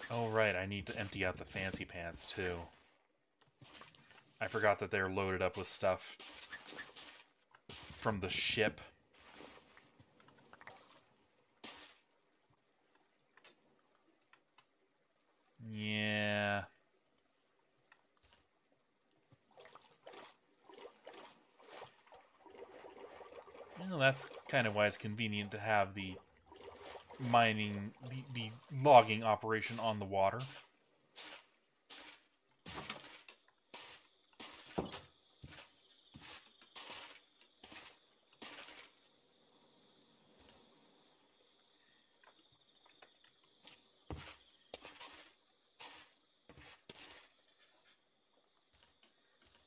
Oh, right, I need to empty out the fancy pants, too. I forgot that they're loaded up with stuff from the ship. Yeah. Well, that's kind of why it's convenient to have the mining, the, the logging operation on the water.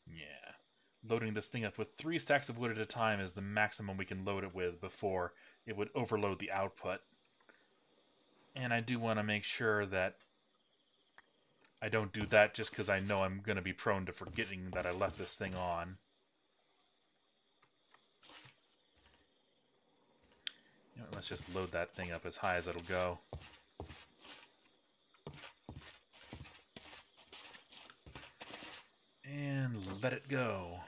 Yeah. Loading this thing up with three stacks of wood at a time is the maximum we can load it with before it would overload the output. And I do want to make sure that I don't do that just because I know I'm going to be prone to forgetting that I left this thing on. You know, let's just load that thing up as high as it'll go. And let it go.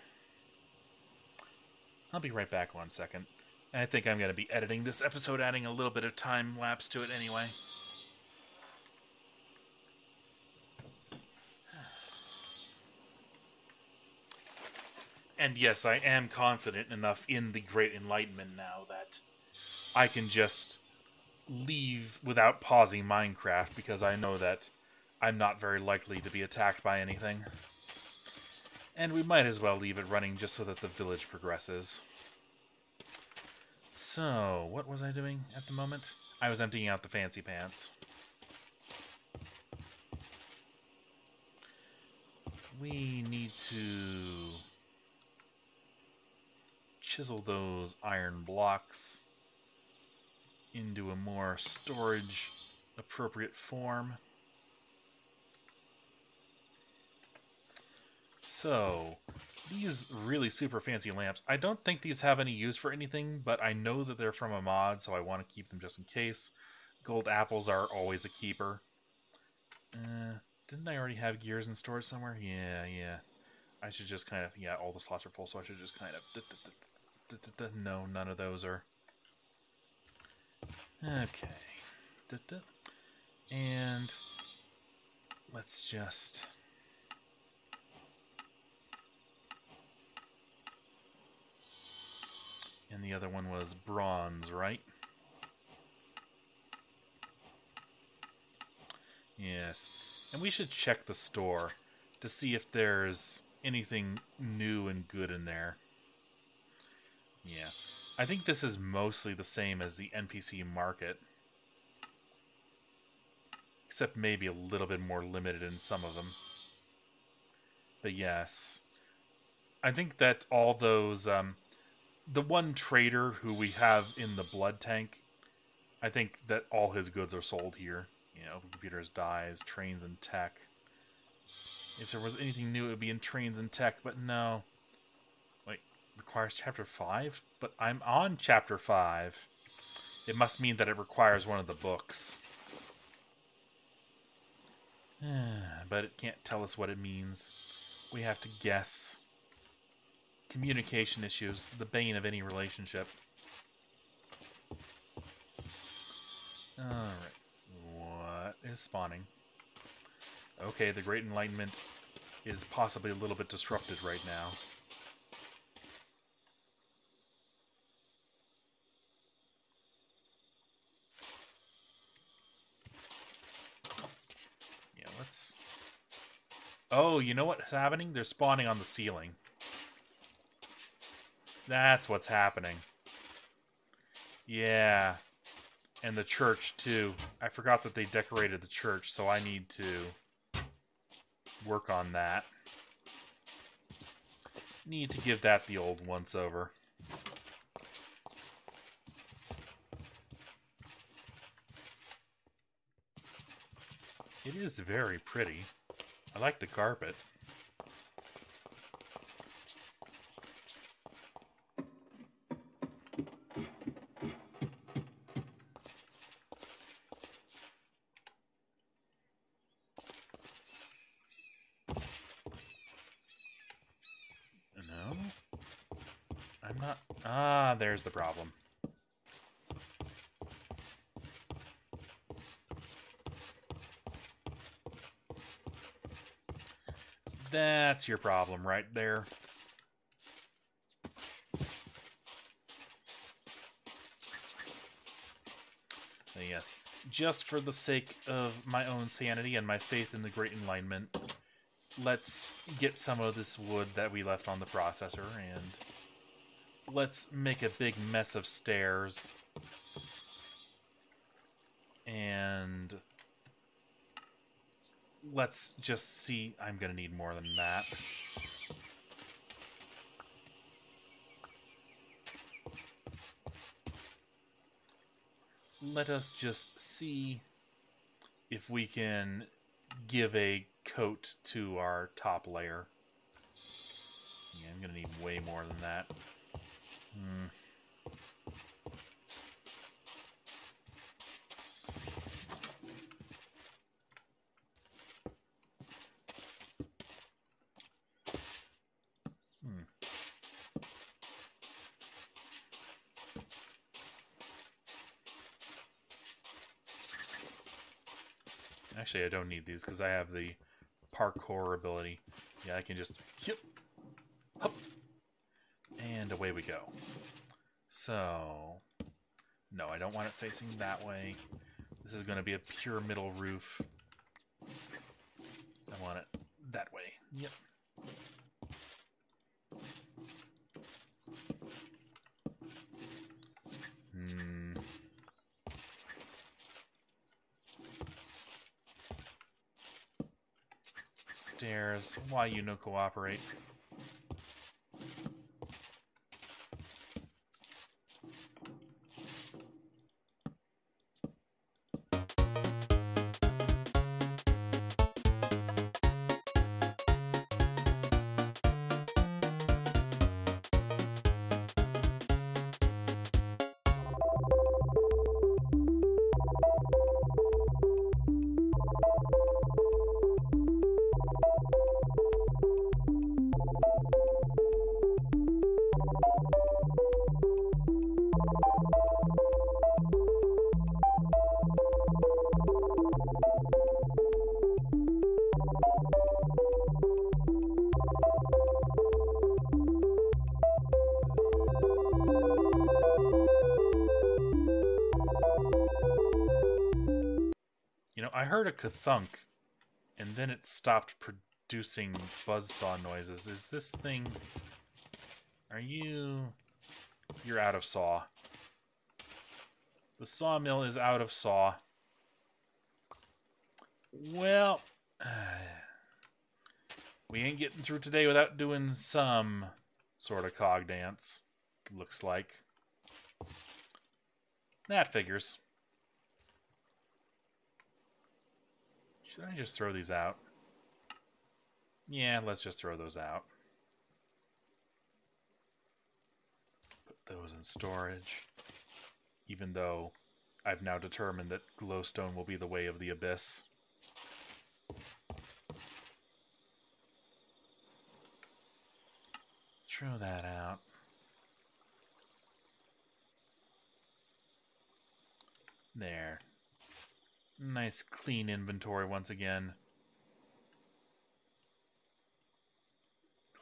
I'll be right back one second. I think I'm going to be editing this episode, adding a little bit of time lapse to it anyway. And yes, I am confident enough in the Great Enlightenment now that I can just leave without pausing Minecraft because I know that I'm not very likely to be attacked by anything. And we might as well leave it running just so that the village progresses. So, what was I doing at the moment? I was emptying out the fancy pants. We need to chisel those iron blocks into a more storage appropriate form. So, these really super fancy lamps, I don't think these have any use for anything, but I know that they're from a mod, so I want to keep them just in case. Gold apples are always a keeper. Uh, didn't I already have gears in storage somewhere? Yeah, yeah. I should just kind of, yeah, all the slots are full, so I should just kind of no, none of those are. Okay. And let's just... And the other one was bronze, right? Yes. And we should check the store to see if there's anything new and good in there. Yeah. I think this is mostly the same as the NPC market. Except maybe a little bit more limited in some of them. But yes. I think that all those... Um, the one trader who we have in the blood tank, I think that all his goods are sold here. You know, computers, dyes, trains, and tech. If there was anything new, it would be in trains and tech, but no Wait, requires chapter 5? But I'm on chapter 5. It must mean that it requires one of the books. but it can't tell us what it means. We have to guess. Communication issues, the bane of any relationship. Alright. What is spawning? Okay, the Great Enlightenment is possibly a little bit disrupted right now. Yeah, let's... Oh, you know what's happening? They're spawning on the ceiling. That's what's happening. Yeah. And the church, too. I forgot that they decorated the church, so I need to work on that. Need to give that the old once-over. It is very pretty. I like the carpet. No? I'm not... Ah, there's the problem. That's your problem right there. yes, just for the sake of my own sanity and my faith in the Great Enlightenment, let's get some of this wood that we left on the processor and let's make a big mess of stairs. And let's just see. I'm going to need more than that. Let us just see if we can give a coat to our top layer. Yeah, I'm going to need way more than that. Hmm. Actually, I don't need these because I have the parkour ability. Yeah, I can just yep, and away we go. So, no, I don't want it facing that way. This is going to be a pyramidal roof. I want it that way. Yep. Hmm. Stairs. Why you no cooperate? Kathunk, and then it stopped producing buzzsaw noises. Is this thing... Are you... You're out of saw. The sawmill is out of saw. Well... We ain't getting through today without doing some sort of cog dance, looks like. That figures. Should I just throw these out? Yeah, let's just throw those out. Put those in storage. Even though I've now determined that glowstone will be the way of the abyss. Throw that out. There. Nice clean inventory once again.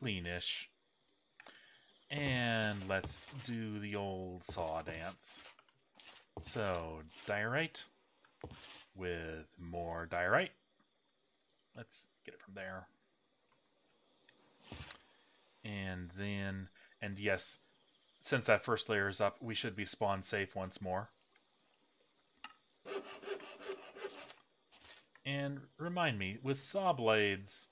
Cleanish. And let's do the old saw dance. So, diorite with more diorite. Let's get it from there. And then, and yes, since that first layer is up, we should be spawn safe once more. And remind me, with saw blades,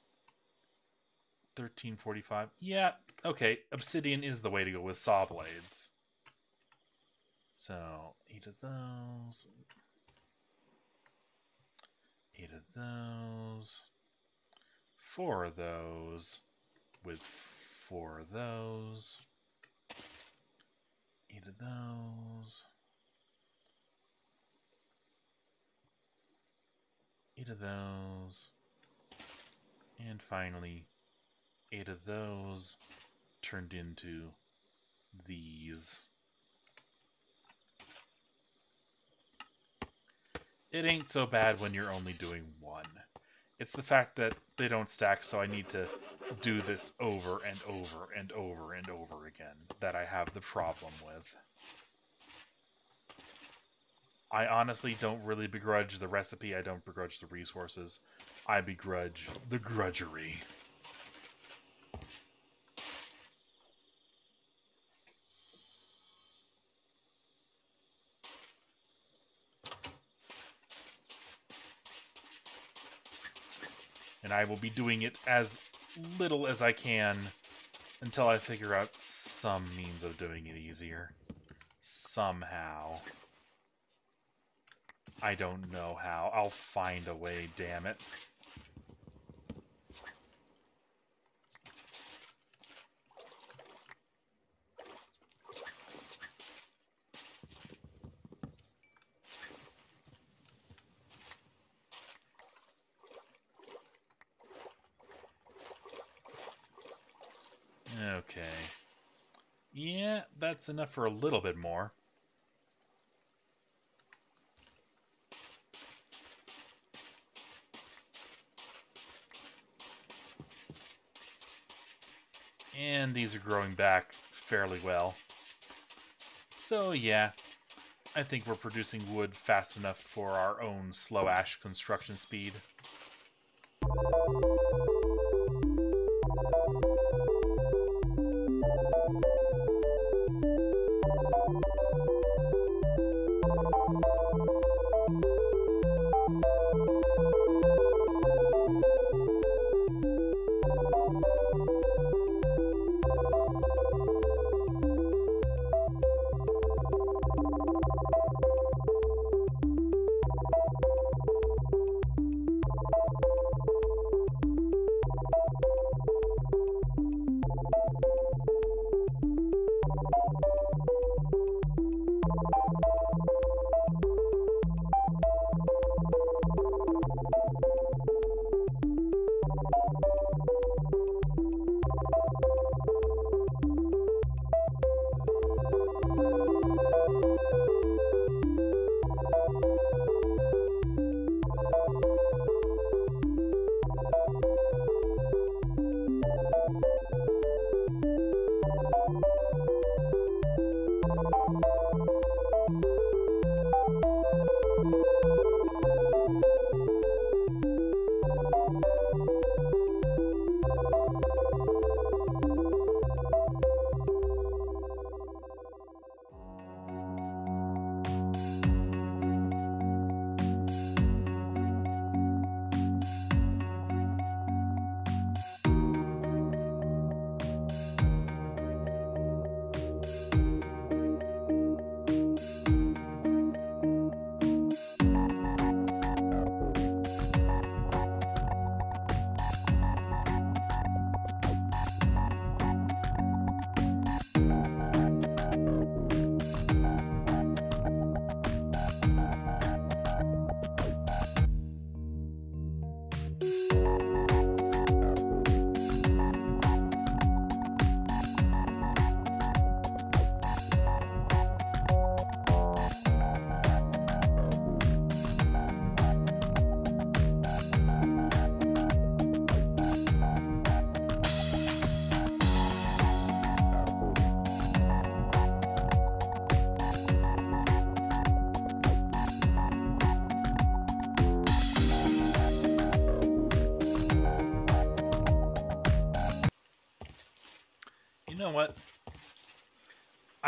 1345. Yeah, okay, obsidian is the way to go with saw blades. So, eight of those. Eight of those. Four of those. With four of those. Eight of those. Eight of those. And finally, eight of those turned into these. It ain't so bad when you're only doing one. It's the fact that they don't stack, so I need to do this over and over and over and over again that I have the problem with. I honestly don't really begrudge the recipe, I don't begrudge the resources. I begrudge the grudgery. and I will be doing it as little as I can until I figure out some means of doing it easier. Somehow. I don't know how. I'll find a way, damn it. Okay. Yeah, that's enough for a little bit more. And these are growing back fairly well. So yeah, I think we're producing wood fast enough for our own slow ash construction speed.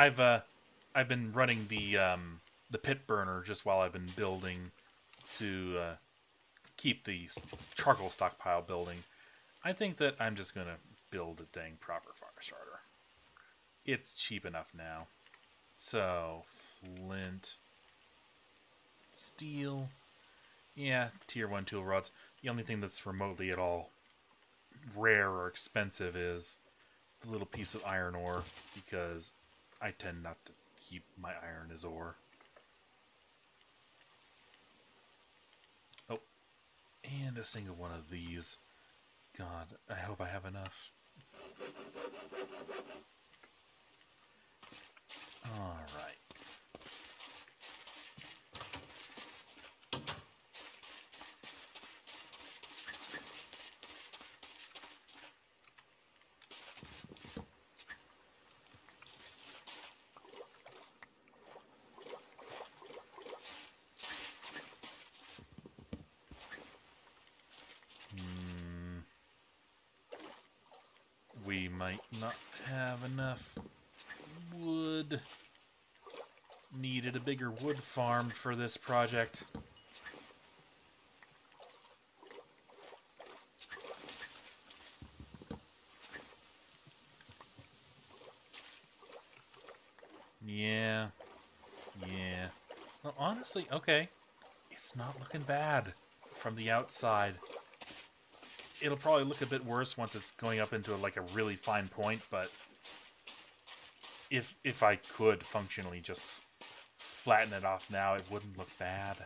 I've uh, I've been running the um, the pit burner just while I've been building to uh, keep the charcoal stockpile building. I think that I'm just gonna build a dang proper fire starter. It's cheap enough now. So flint, steel, yeah, tier one tool rods. The only thing that's remotely at all rare or expensive is a little piece of iron ore because I tend not to keep my iron as ore. Oh, and a single one of these. God, I hope I have enough. Alright. might not have enough wood. Needed a bigger wood farm for this project. Yeah. Yeah. Well, honestly, okay. It's not looking bad from the outside it'll probably look a bit worse once it's going up into a, like a really fine point, but if if I could functionally just flatten it off now, it wouldn't look bad.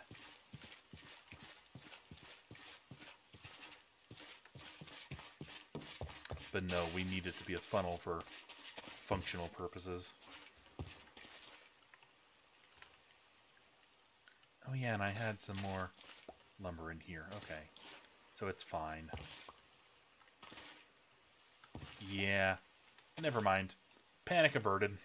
But no, we need it to be a funnel for functional purposes. Oh yeah, and I had some more lumber in here. Okay. So it's fine. Yeah. Never mind. Panic averted.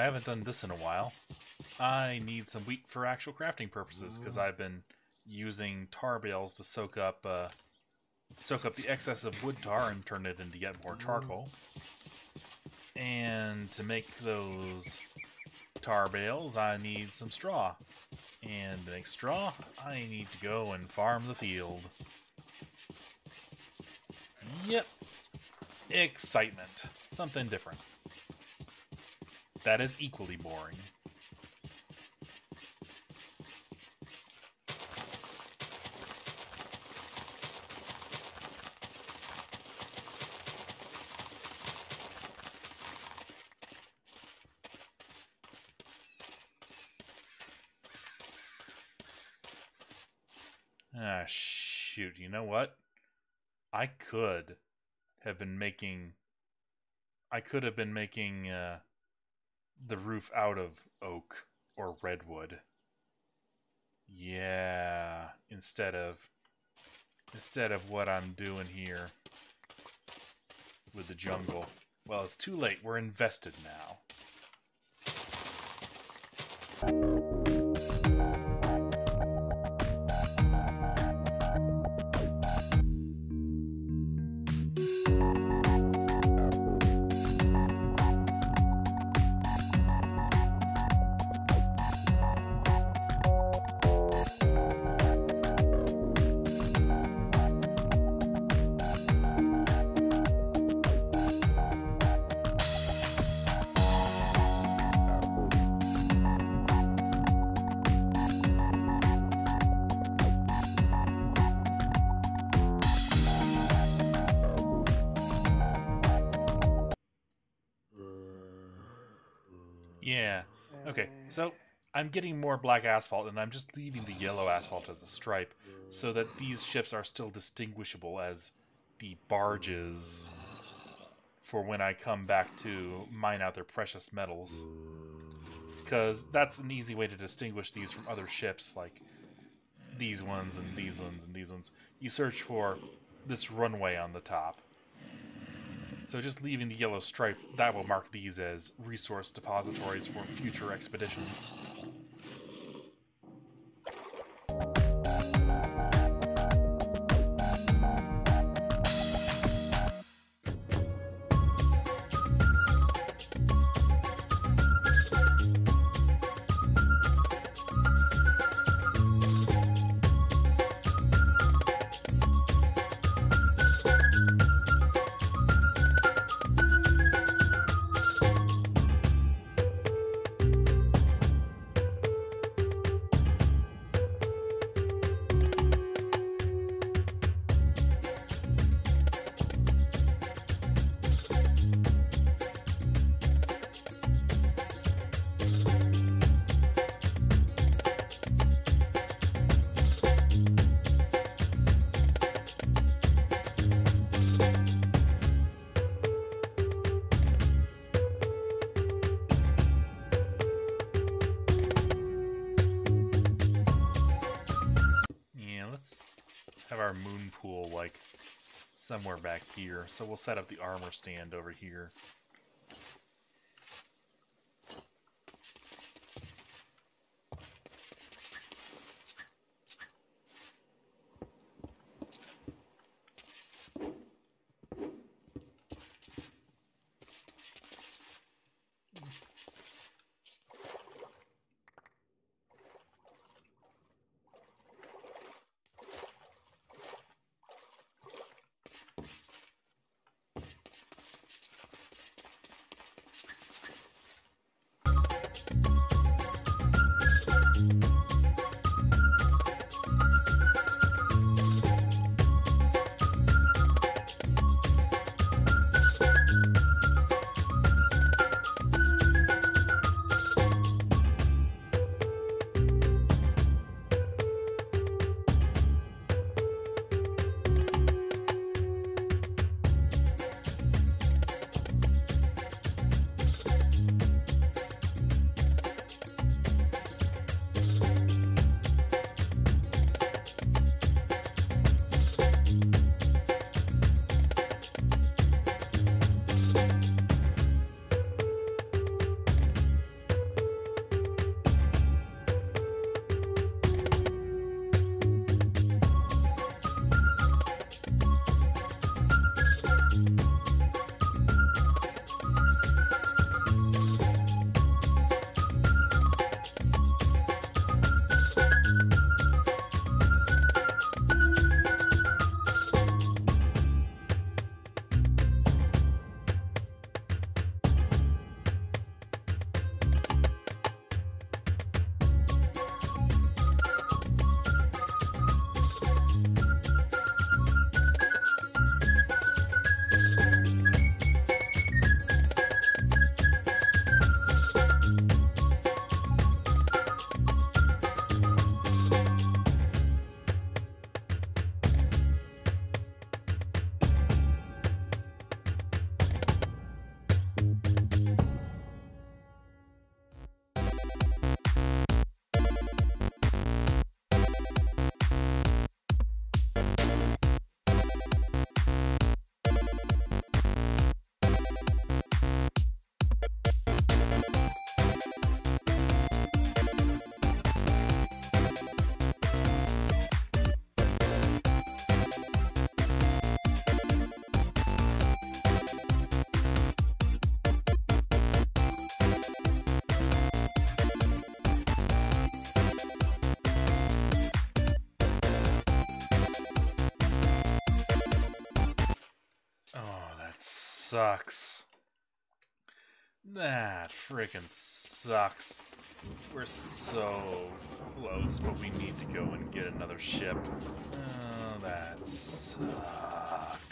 I haven't done this in a while. I need some wheat for actual crafting purposes because I've been using tar bales to soak up uh, soak up the excess of wood tar and turn it into yet more charcoal. And to make those tar bales, I need some straw. And to make straw, I need to go and farm the field. Yep. Excitement. Something different. That is equally boring. Ah, shoot. You know what? I could have been making. I could have been making uh, the roof out of oak or redwood. Yeah, instead of instead of what I'm doing here with the jungle. Well, it's too late. We're invested now. Okay, so I'm getting more black asphalt, and I'm just leaving the yellow asphalt as a stripe, so that these ships are still distinguishable as the barges for when I come back to mine out their precious metals. Because that's an easy way to distinguish these from other ships, like these ones and these ones and these ones. You search for this runway on the top. So just leaving the yellow stripe, that will mark these as resource depositories for future expeditions. So we'll set up the armor stand over here. Sucks. That freaking sucks. We're so close, but we need to go and get another ship. Oh, that sucks.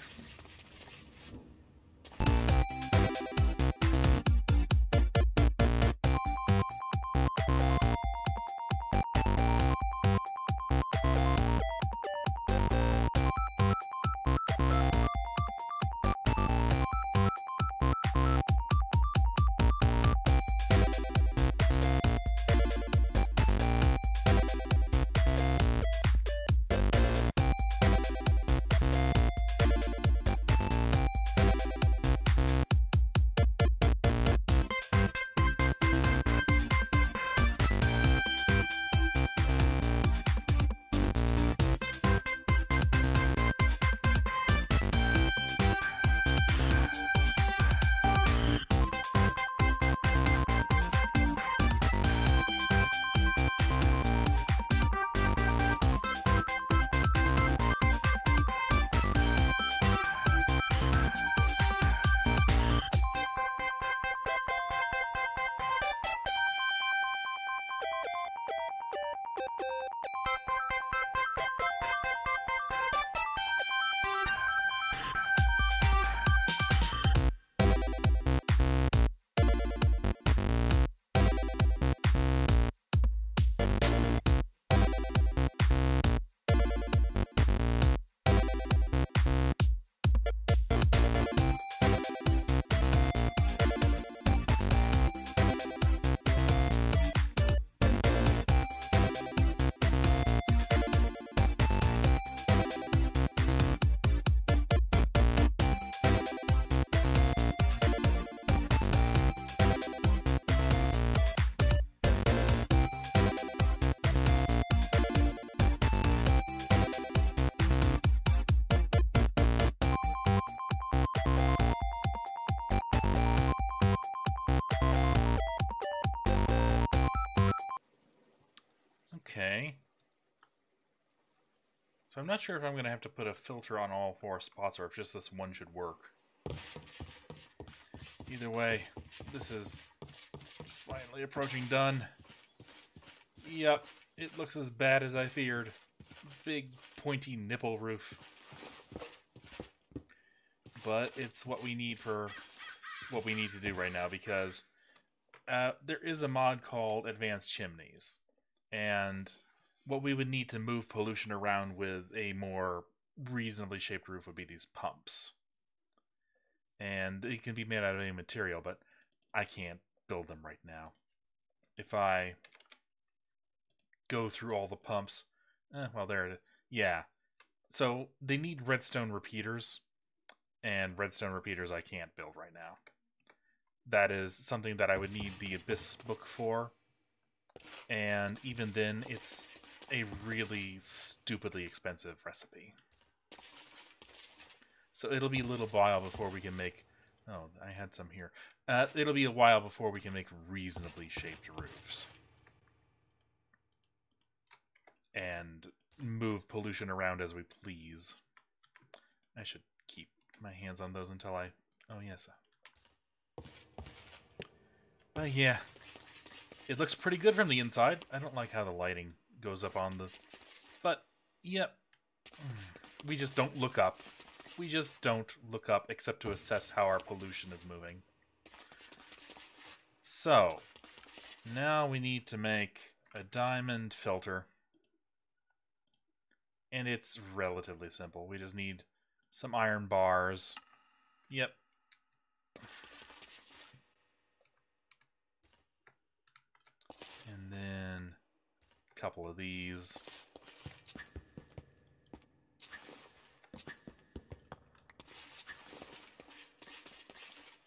Okay. So I'm not sure if I'm going to have to put a filter on all four spots or if just this one should work. Either way, this is finally approaching done. Yep, it looks as bad as I feared. Big, pointy nipple roof. But it's what we need for what we need to do right now because uh, there is a mod called Advanced Chimneys. And what we would need to move pollution around with a more reasonably shaped roof would be these pumps. And it can be made out of any material, but I can't build them right now. If I go through all the pumps, eh, well, there it is. Yeah. So they need redstone repeaters, and redstone repeaters I can't build right now. That is something that I would need the Abyss book for, and even then, it's a really stupidly expensive recipe. So it'll be a little while before we can make... Oh, I had some here. Uh, it'll be a while before we can make reasonably shaped roofs. And move pollution around as we please. I should keep my hands on those until I... Oh, yes. But yeah, it looks pretty good from the inside. I don't like how the lighting goes up on the... But, yep. We just don't look up. We just don't look up except to assess how our pollution is moving. So, now we need to make a diamond filter. And it's relatively simple. We just need some iron bars. Yep. And then a couple of these.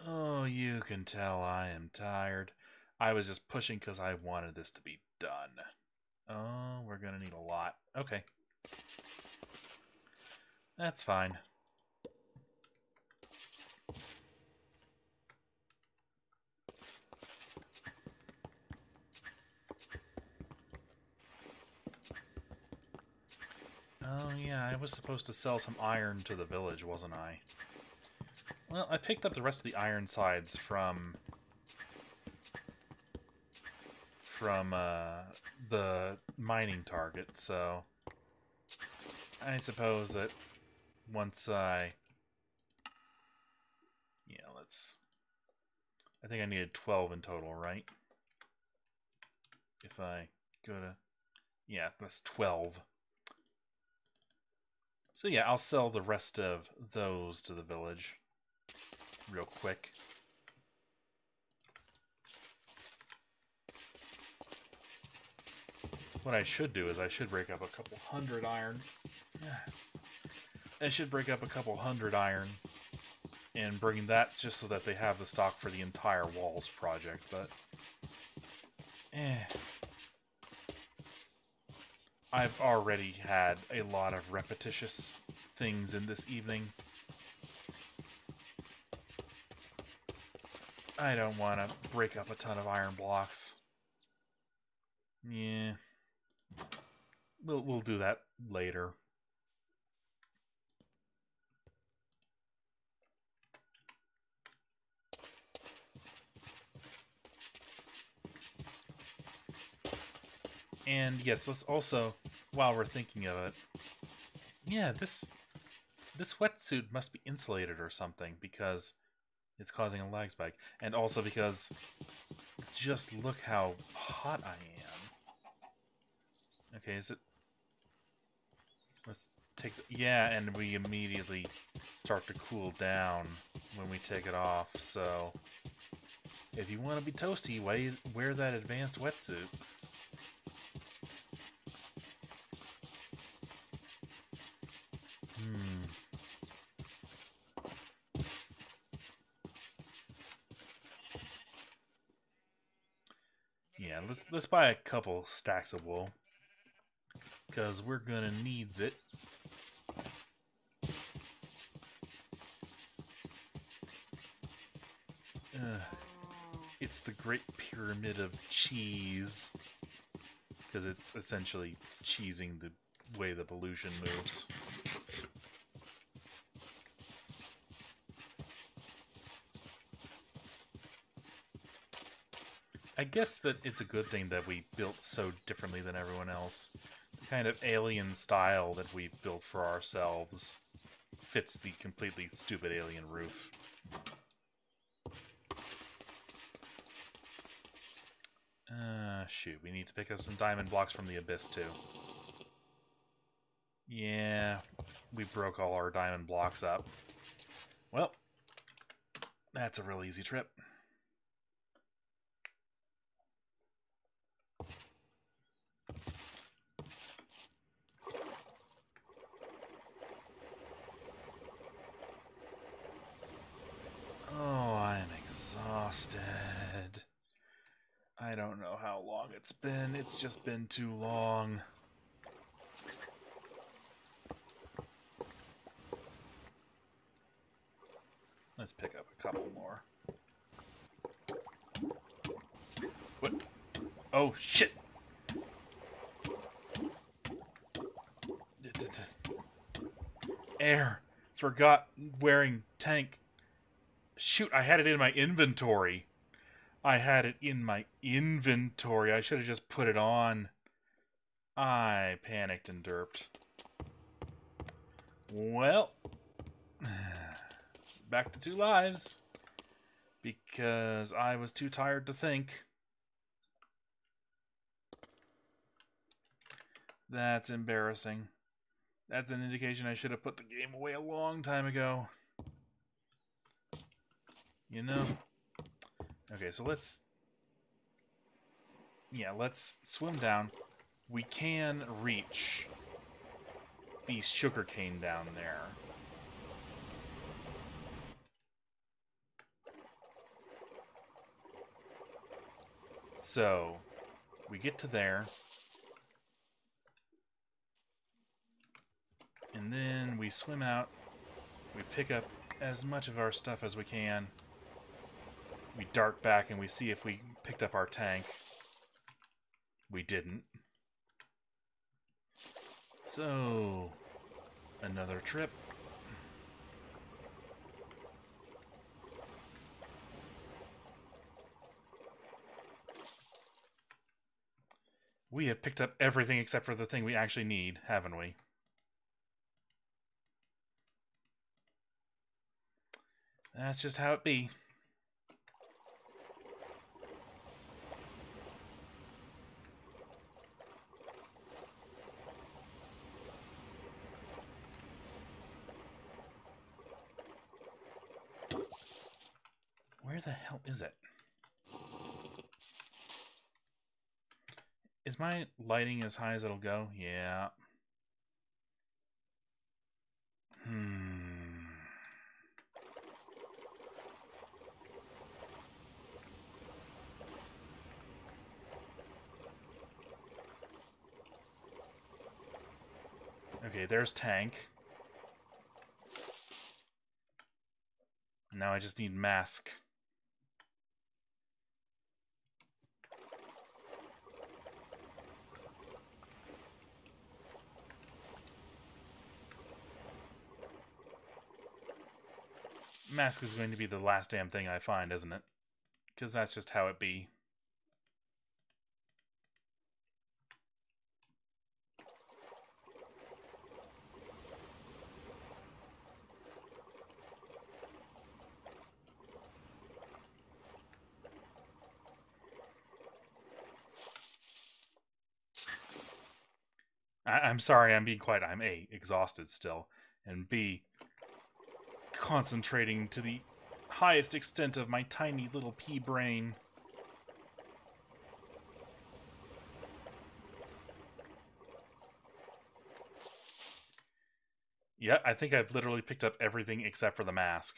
Oh, you can tell I am tired. I was just pushing because I wanted this to be done. Oh, we're going to need a lot. Okay. That's fine. Oh yeah, I was supposed to sell some iron to the village, wasn't I? Well, I picked up the rest of the iron sides from... from, uh, the mining target, so... I suppose that once I... Yeah, let's... I think I needed 12 in total, right? If I go to... Yeah, that's 12. So yeah, I'll sell the rest of those to the village real quick. What I should do is I should break up a couple hundred iron. I should break up a couple hundred iron and bring that just so that they have the stock for the entire walls project, but eh. I've already had a lot of repetitious things in this evening. I don't want to break up a ton of iron blocks. Yeah. We'll, we'll do that later. And yes, let's also, while we're thinking of it, yeah, this this wetsuit must be insulated or something because it's causing a lag spike. And also because just look how hot I am. Okay, is it... Let's take... The... Yeah, and we immediately start to cool down when we take it off, so... If you want to be toasty, wear that advanced wetsuit. Let's let's buy a couple stacks of wool because we're gonna needs it. It's the Great Pyramid of Cheese. because it's essentially cheesing the way the pollution moves. I guess that it's a good thing that we built so differently than everyone else. The kind of alien style that we built for ourselves fits the completely stupid alien roof. Uh, shoot, we need to pick up some diamond blocks from the abyss, too. Yeah, we broke all our diamond blocks up. Well, that's a real easy trip. Oh, I'm exhausted. I don't know how long it's been. It's just been too long. Let's pick up a couple more. What? Oh, shit! Air. Forgot wearing tank. Shoot, I had it in my inventory. I had it in my inventory. I should have just put it on. I panicked and derped. Well, back to two lives. Because I was too tired to think. That's embarrassing. That's an indication I should have put the game away a long time ago. You know? Okay, so let's... Yeah, let's swim down. We can reach the sugarcane down there. So, we get to there. And then we swim out. We pick up as much of our stuff as we can. We dart back and we see if we picked up our tank. We didn't. So, another trip. We have picked up everything except for the thing we actually need, haven't we? That's just how it be. Where the hell is it? Is my lighting as high as it'll go? Yeah. Hmm. Okay, there's tank. Now I just need mask. Mask is going to be the last damn thing I find, isn't it? Because that's just how it be. I I'm sorry, I'm being quiet. I'm A, exhausted still, and B, concentrating to the highest extent of my tiny little pea brain. Yeah, I think I've literally picked up everything except for the mask.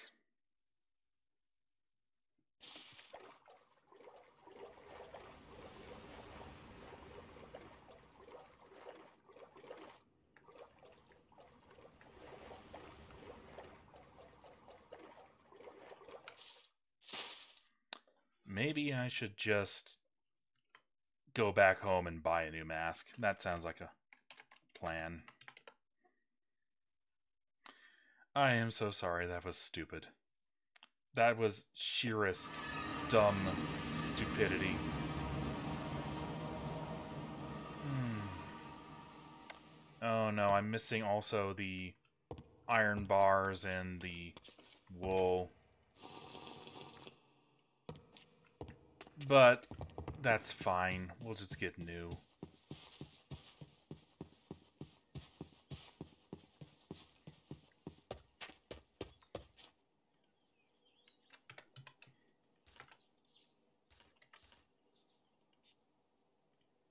Maybe I should just go back home and buy a new mask. That sounds like a plan. I am so sorry. That was stupid. That was sheerest dumb stupidity. Hmm. Oh no, I'm missing also the iron bars and the wool. But that's fine. We'll just get new.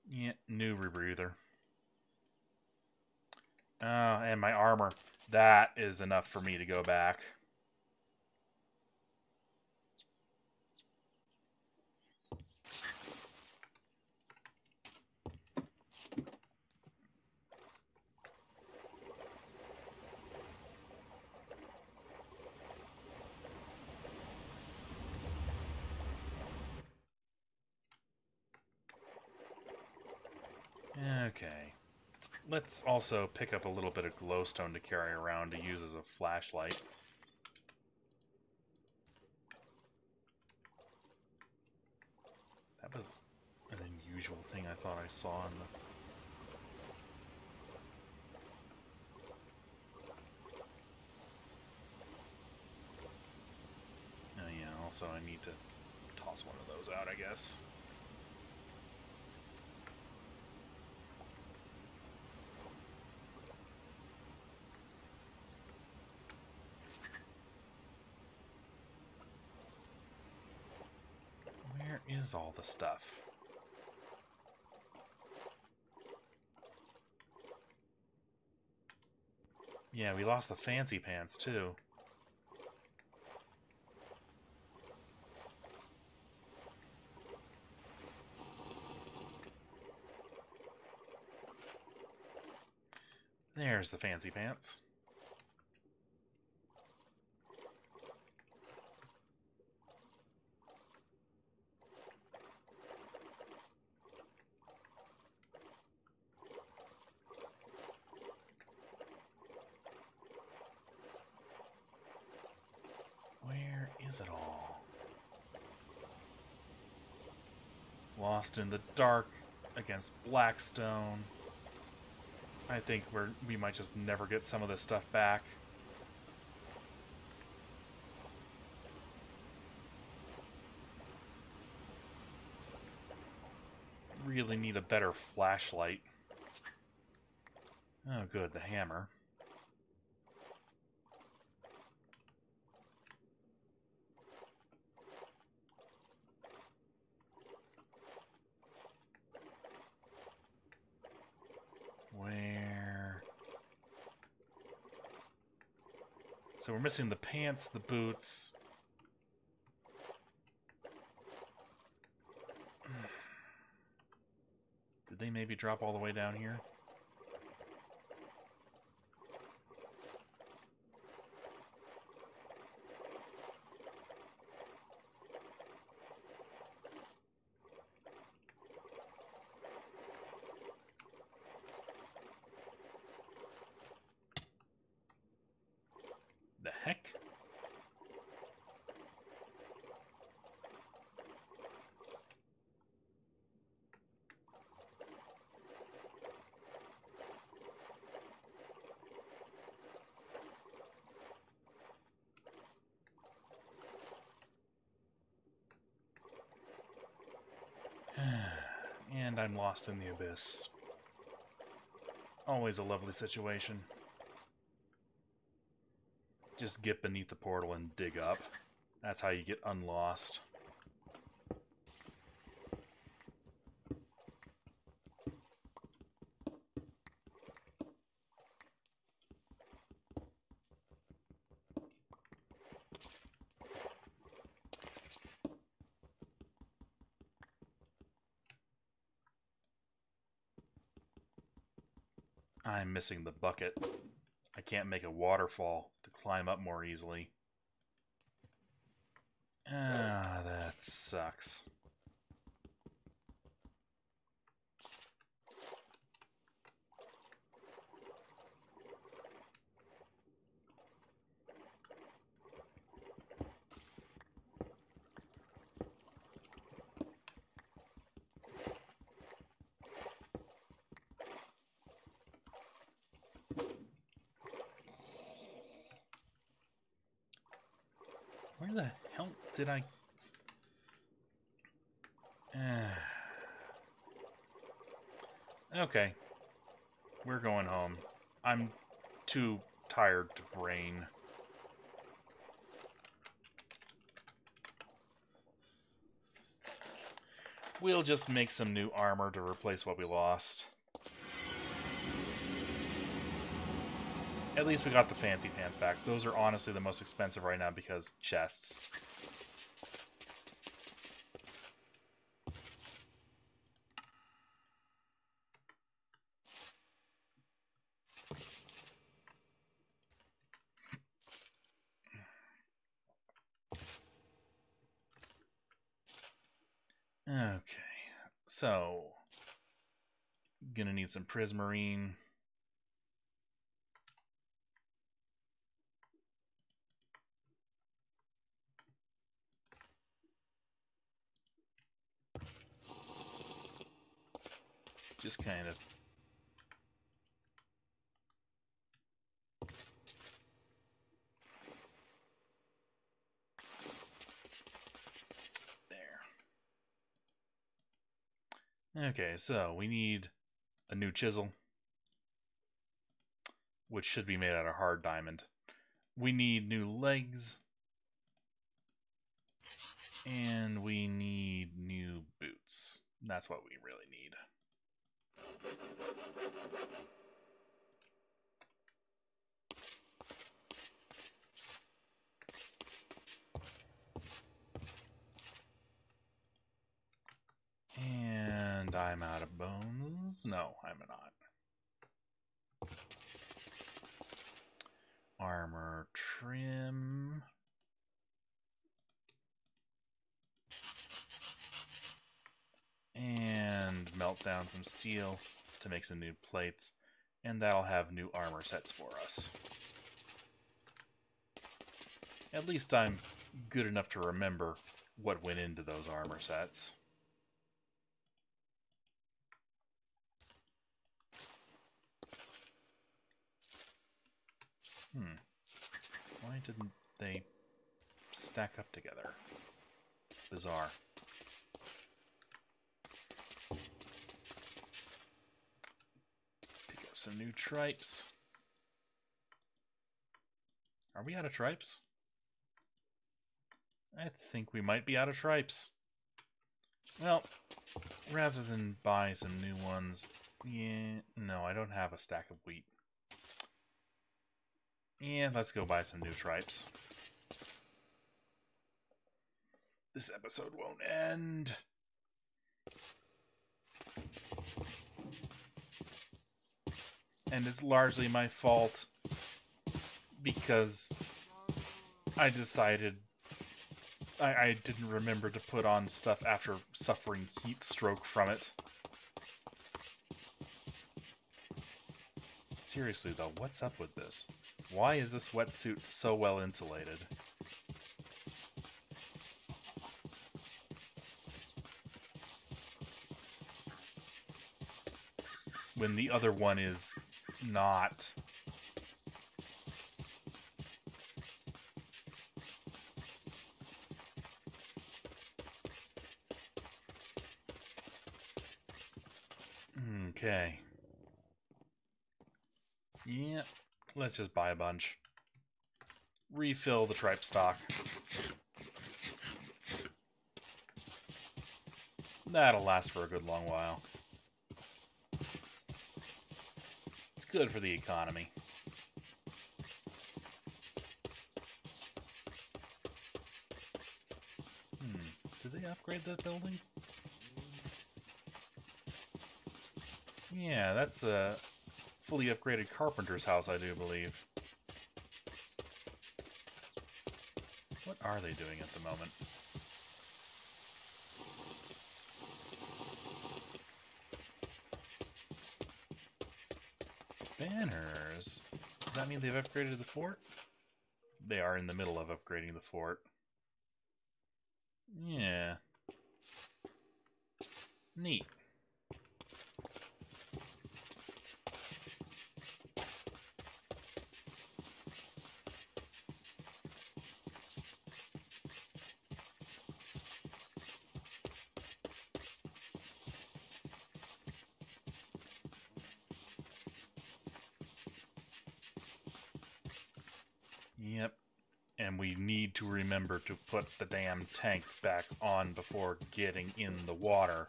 Yeah, new rebreather. Oh, and my armor. That is enough for me to go back. Okay. Let's also pick up a little bit of glowstone to carry around to use as a flashlight. That was an unusual thing I thought I saw in the... Oh yeah, also I need to toss one of those out, I guess. Is all the stuff? Yeah, we lost the fancy pants, too. There's the fancy pants. is it all? Lost in the dark against Blackstone. I think we're we might just never get some of this stuff back. Really need a better flashlight. Oh good, the hammer. So we're missing the pants, the boots. Did they maybe drop all the way down here? and I'm lost in the abyss. Always a lovely situation. Just get beneath the portal and dig up. That's how you get unlost. Missing the bucket. I can't make a waterfall to climb up more easily. Ah, that sucks. Where the hell did I... okay. We're going home. I'm too tired to brain. We'll just make some new armor to replace what we lost. At least we got the fancy pants back. Those are honestly the most expensive right now because chests. Okay, so gonna need some prismarine. Just kind of Okay, so we need a new chisel, which should be made out of hard diamond. We need new legs, and we need new boots. That's what we really need. And I'm out of bones. No, I'm not. Armor trim. And melt down some steel to make some new plates. And that'll have new armor sets for us. At least I'm good enough to remember what went into those armor sets. Hmm. Why didn't they stack up together? Bizarre. Pick up some new tripes. Are we out of tripes? I think we might be out of tripes. Well, rather than buy some new ones, yeah, no, I don't have a stack of wheat. And let's go buy some new tripes. This episode won't end. And it's largely my fault because I decided I, I didn't remember to put on stuff after suffering heat stroke from it. Seriously though, what's up with this? Why is this wetsuit so well insulated? When the other one is not. Okay. Yep. Let's just buy a bunch. Refill the tripe stock. That'll last for a good long while. It's good for the economy. Hmm, did they upgrade that building? Yeah, that's a fully upgraded carpenter's house, I do believe. What are they doing at the moment? Banners. Does that mean they've upgraded the fort? They are in the middle of upgrading the fort. Yeah. Neat. And we need to put the damn tank back on before getting in the water.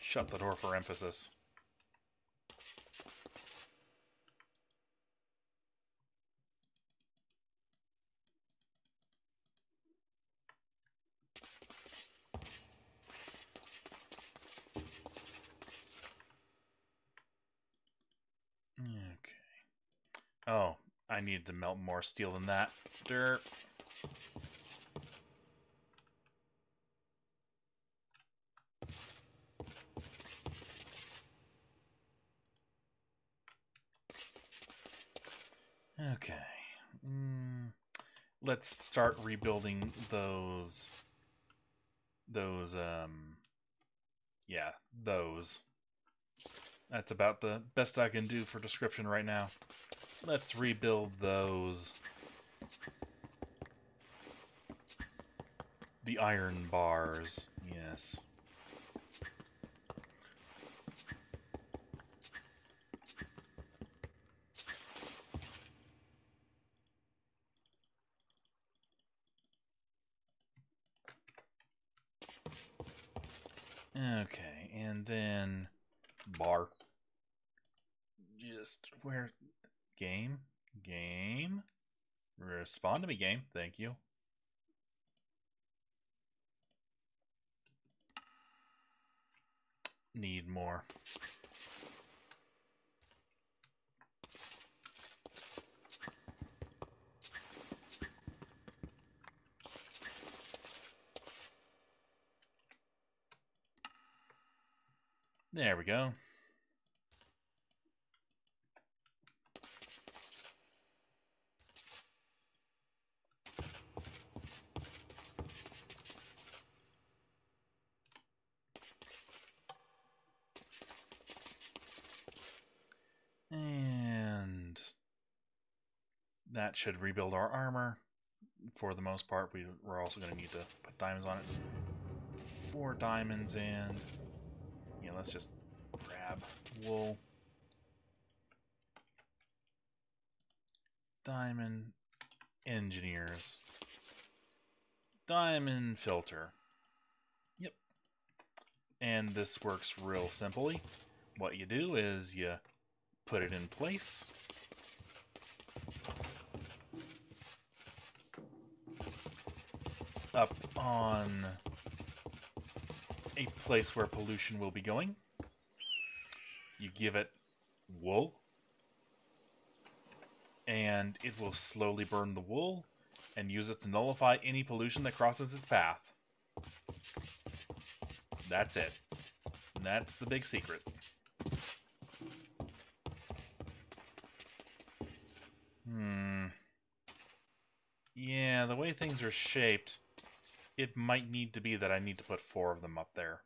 Shut the door for emphasis. Oh, I needed to melt more steel than that. Dirt. Okay. Mm, let's start rebuilding those those um yeah, those. That's about the best I can do for description right now. Let's rebuild those. The iron bars, yes. Okay, and then bar. Just where Game. Game. Respond to me, game. Thank you. Need more. There we go. that should rebuild our armor. For the most part, we, we're also going to need to put diamonds on it. Four diamonds and... Yeah, let's just grab wool. Diamond engineers. Diamond filter. Yep. And this works real simply. What you do is you put it in place, up on a place where pollution will be going. You give it wool, and it will slowly burn the wool and use it to nullify any pollution that crosses its path. That's it. That's the big secret. Hmm. Yeah, the way things are shaped, it might need to be that I need to put four of them up there.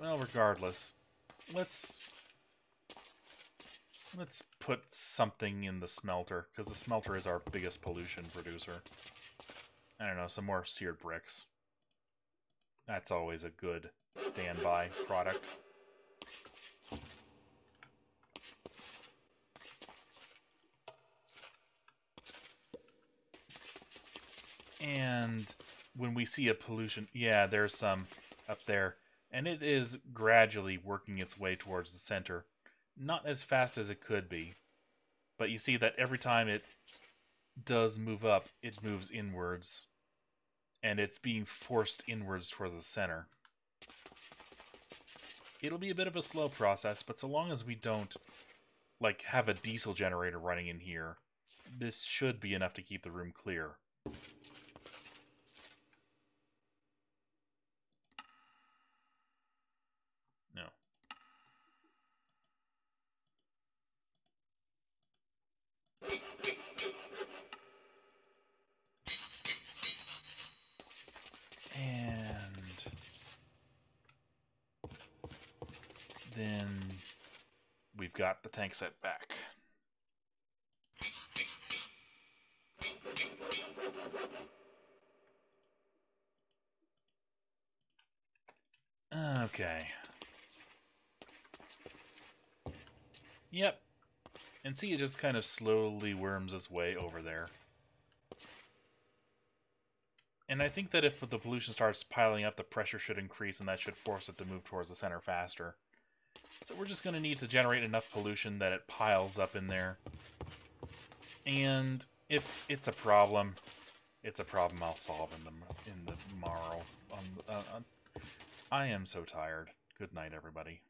Well, regardless, let's let's put something in the smelter, because the smelter is our biggest pollution producer. I don't know, some more seared bricks. That's always a good standby product. And when we see a pollution, yeah, there's some up there. And it is gradually working its way towards the center. Not as fast as it could be. But you see that every time it does move up, it moves inwards. And it's being forced inwards towards the center. It'll be a bit of a slow process, but so long as we don't, like, have a diesel generator running in here, this should be enough to keep the room clear. Got the tank set back. Okay. Yep. And see, it just kind of slowly worms its way over there. And I think that if the pollution starts piling up, the pressure should increase, and that should force it to move towards the center faster. So we're just going to need to generate enough pollution that it piles up in there. And if it's a problem, it's a problem I'll solve in the in the tomorrow. On, uh, I am so tired. Good night, everybody.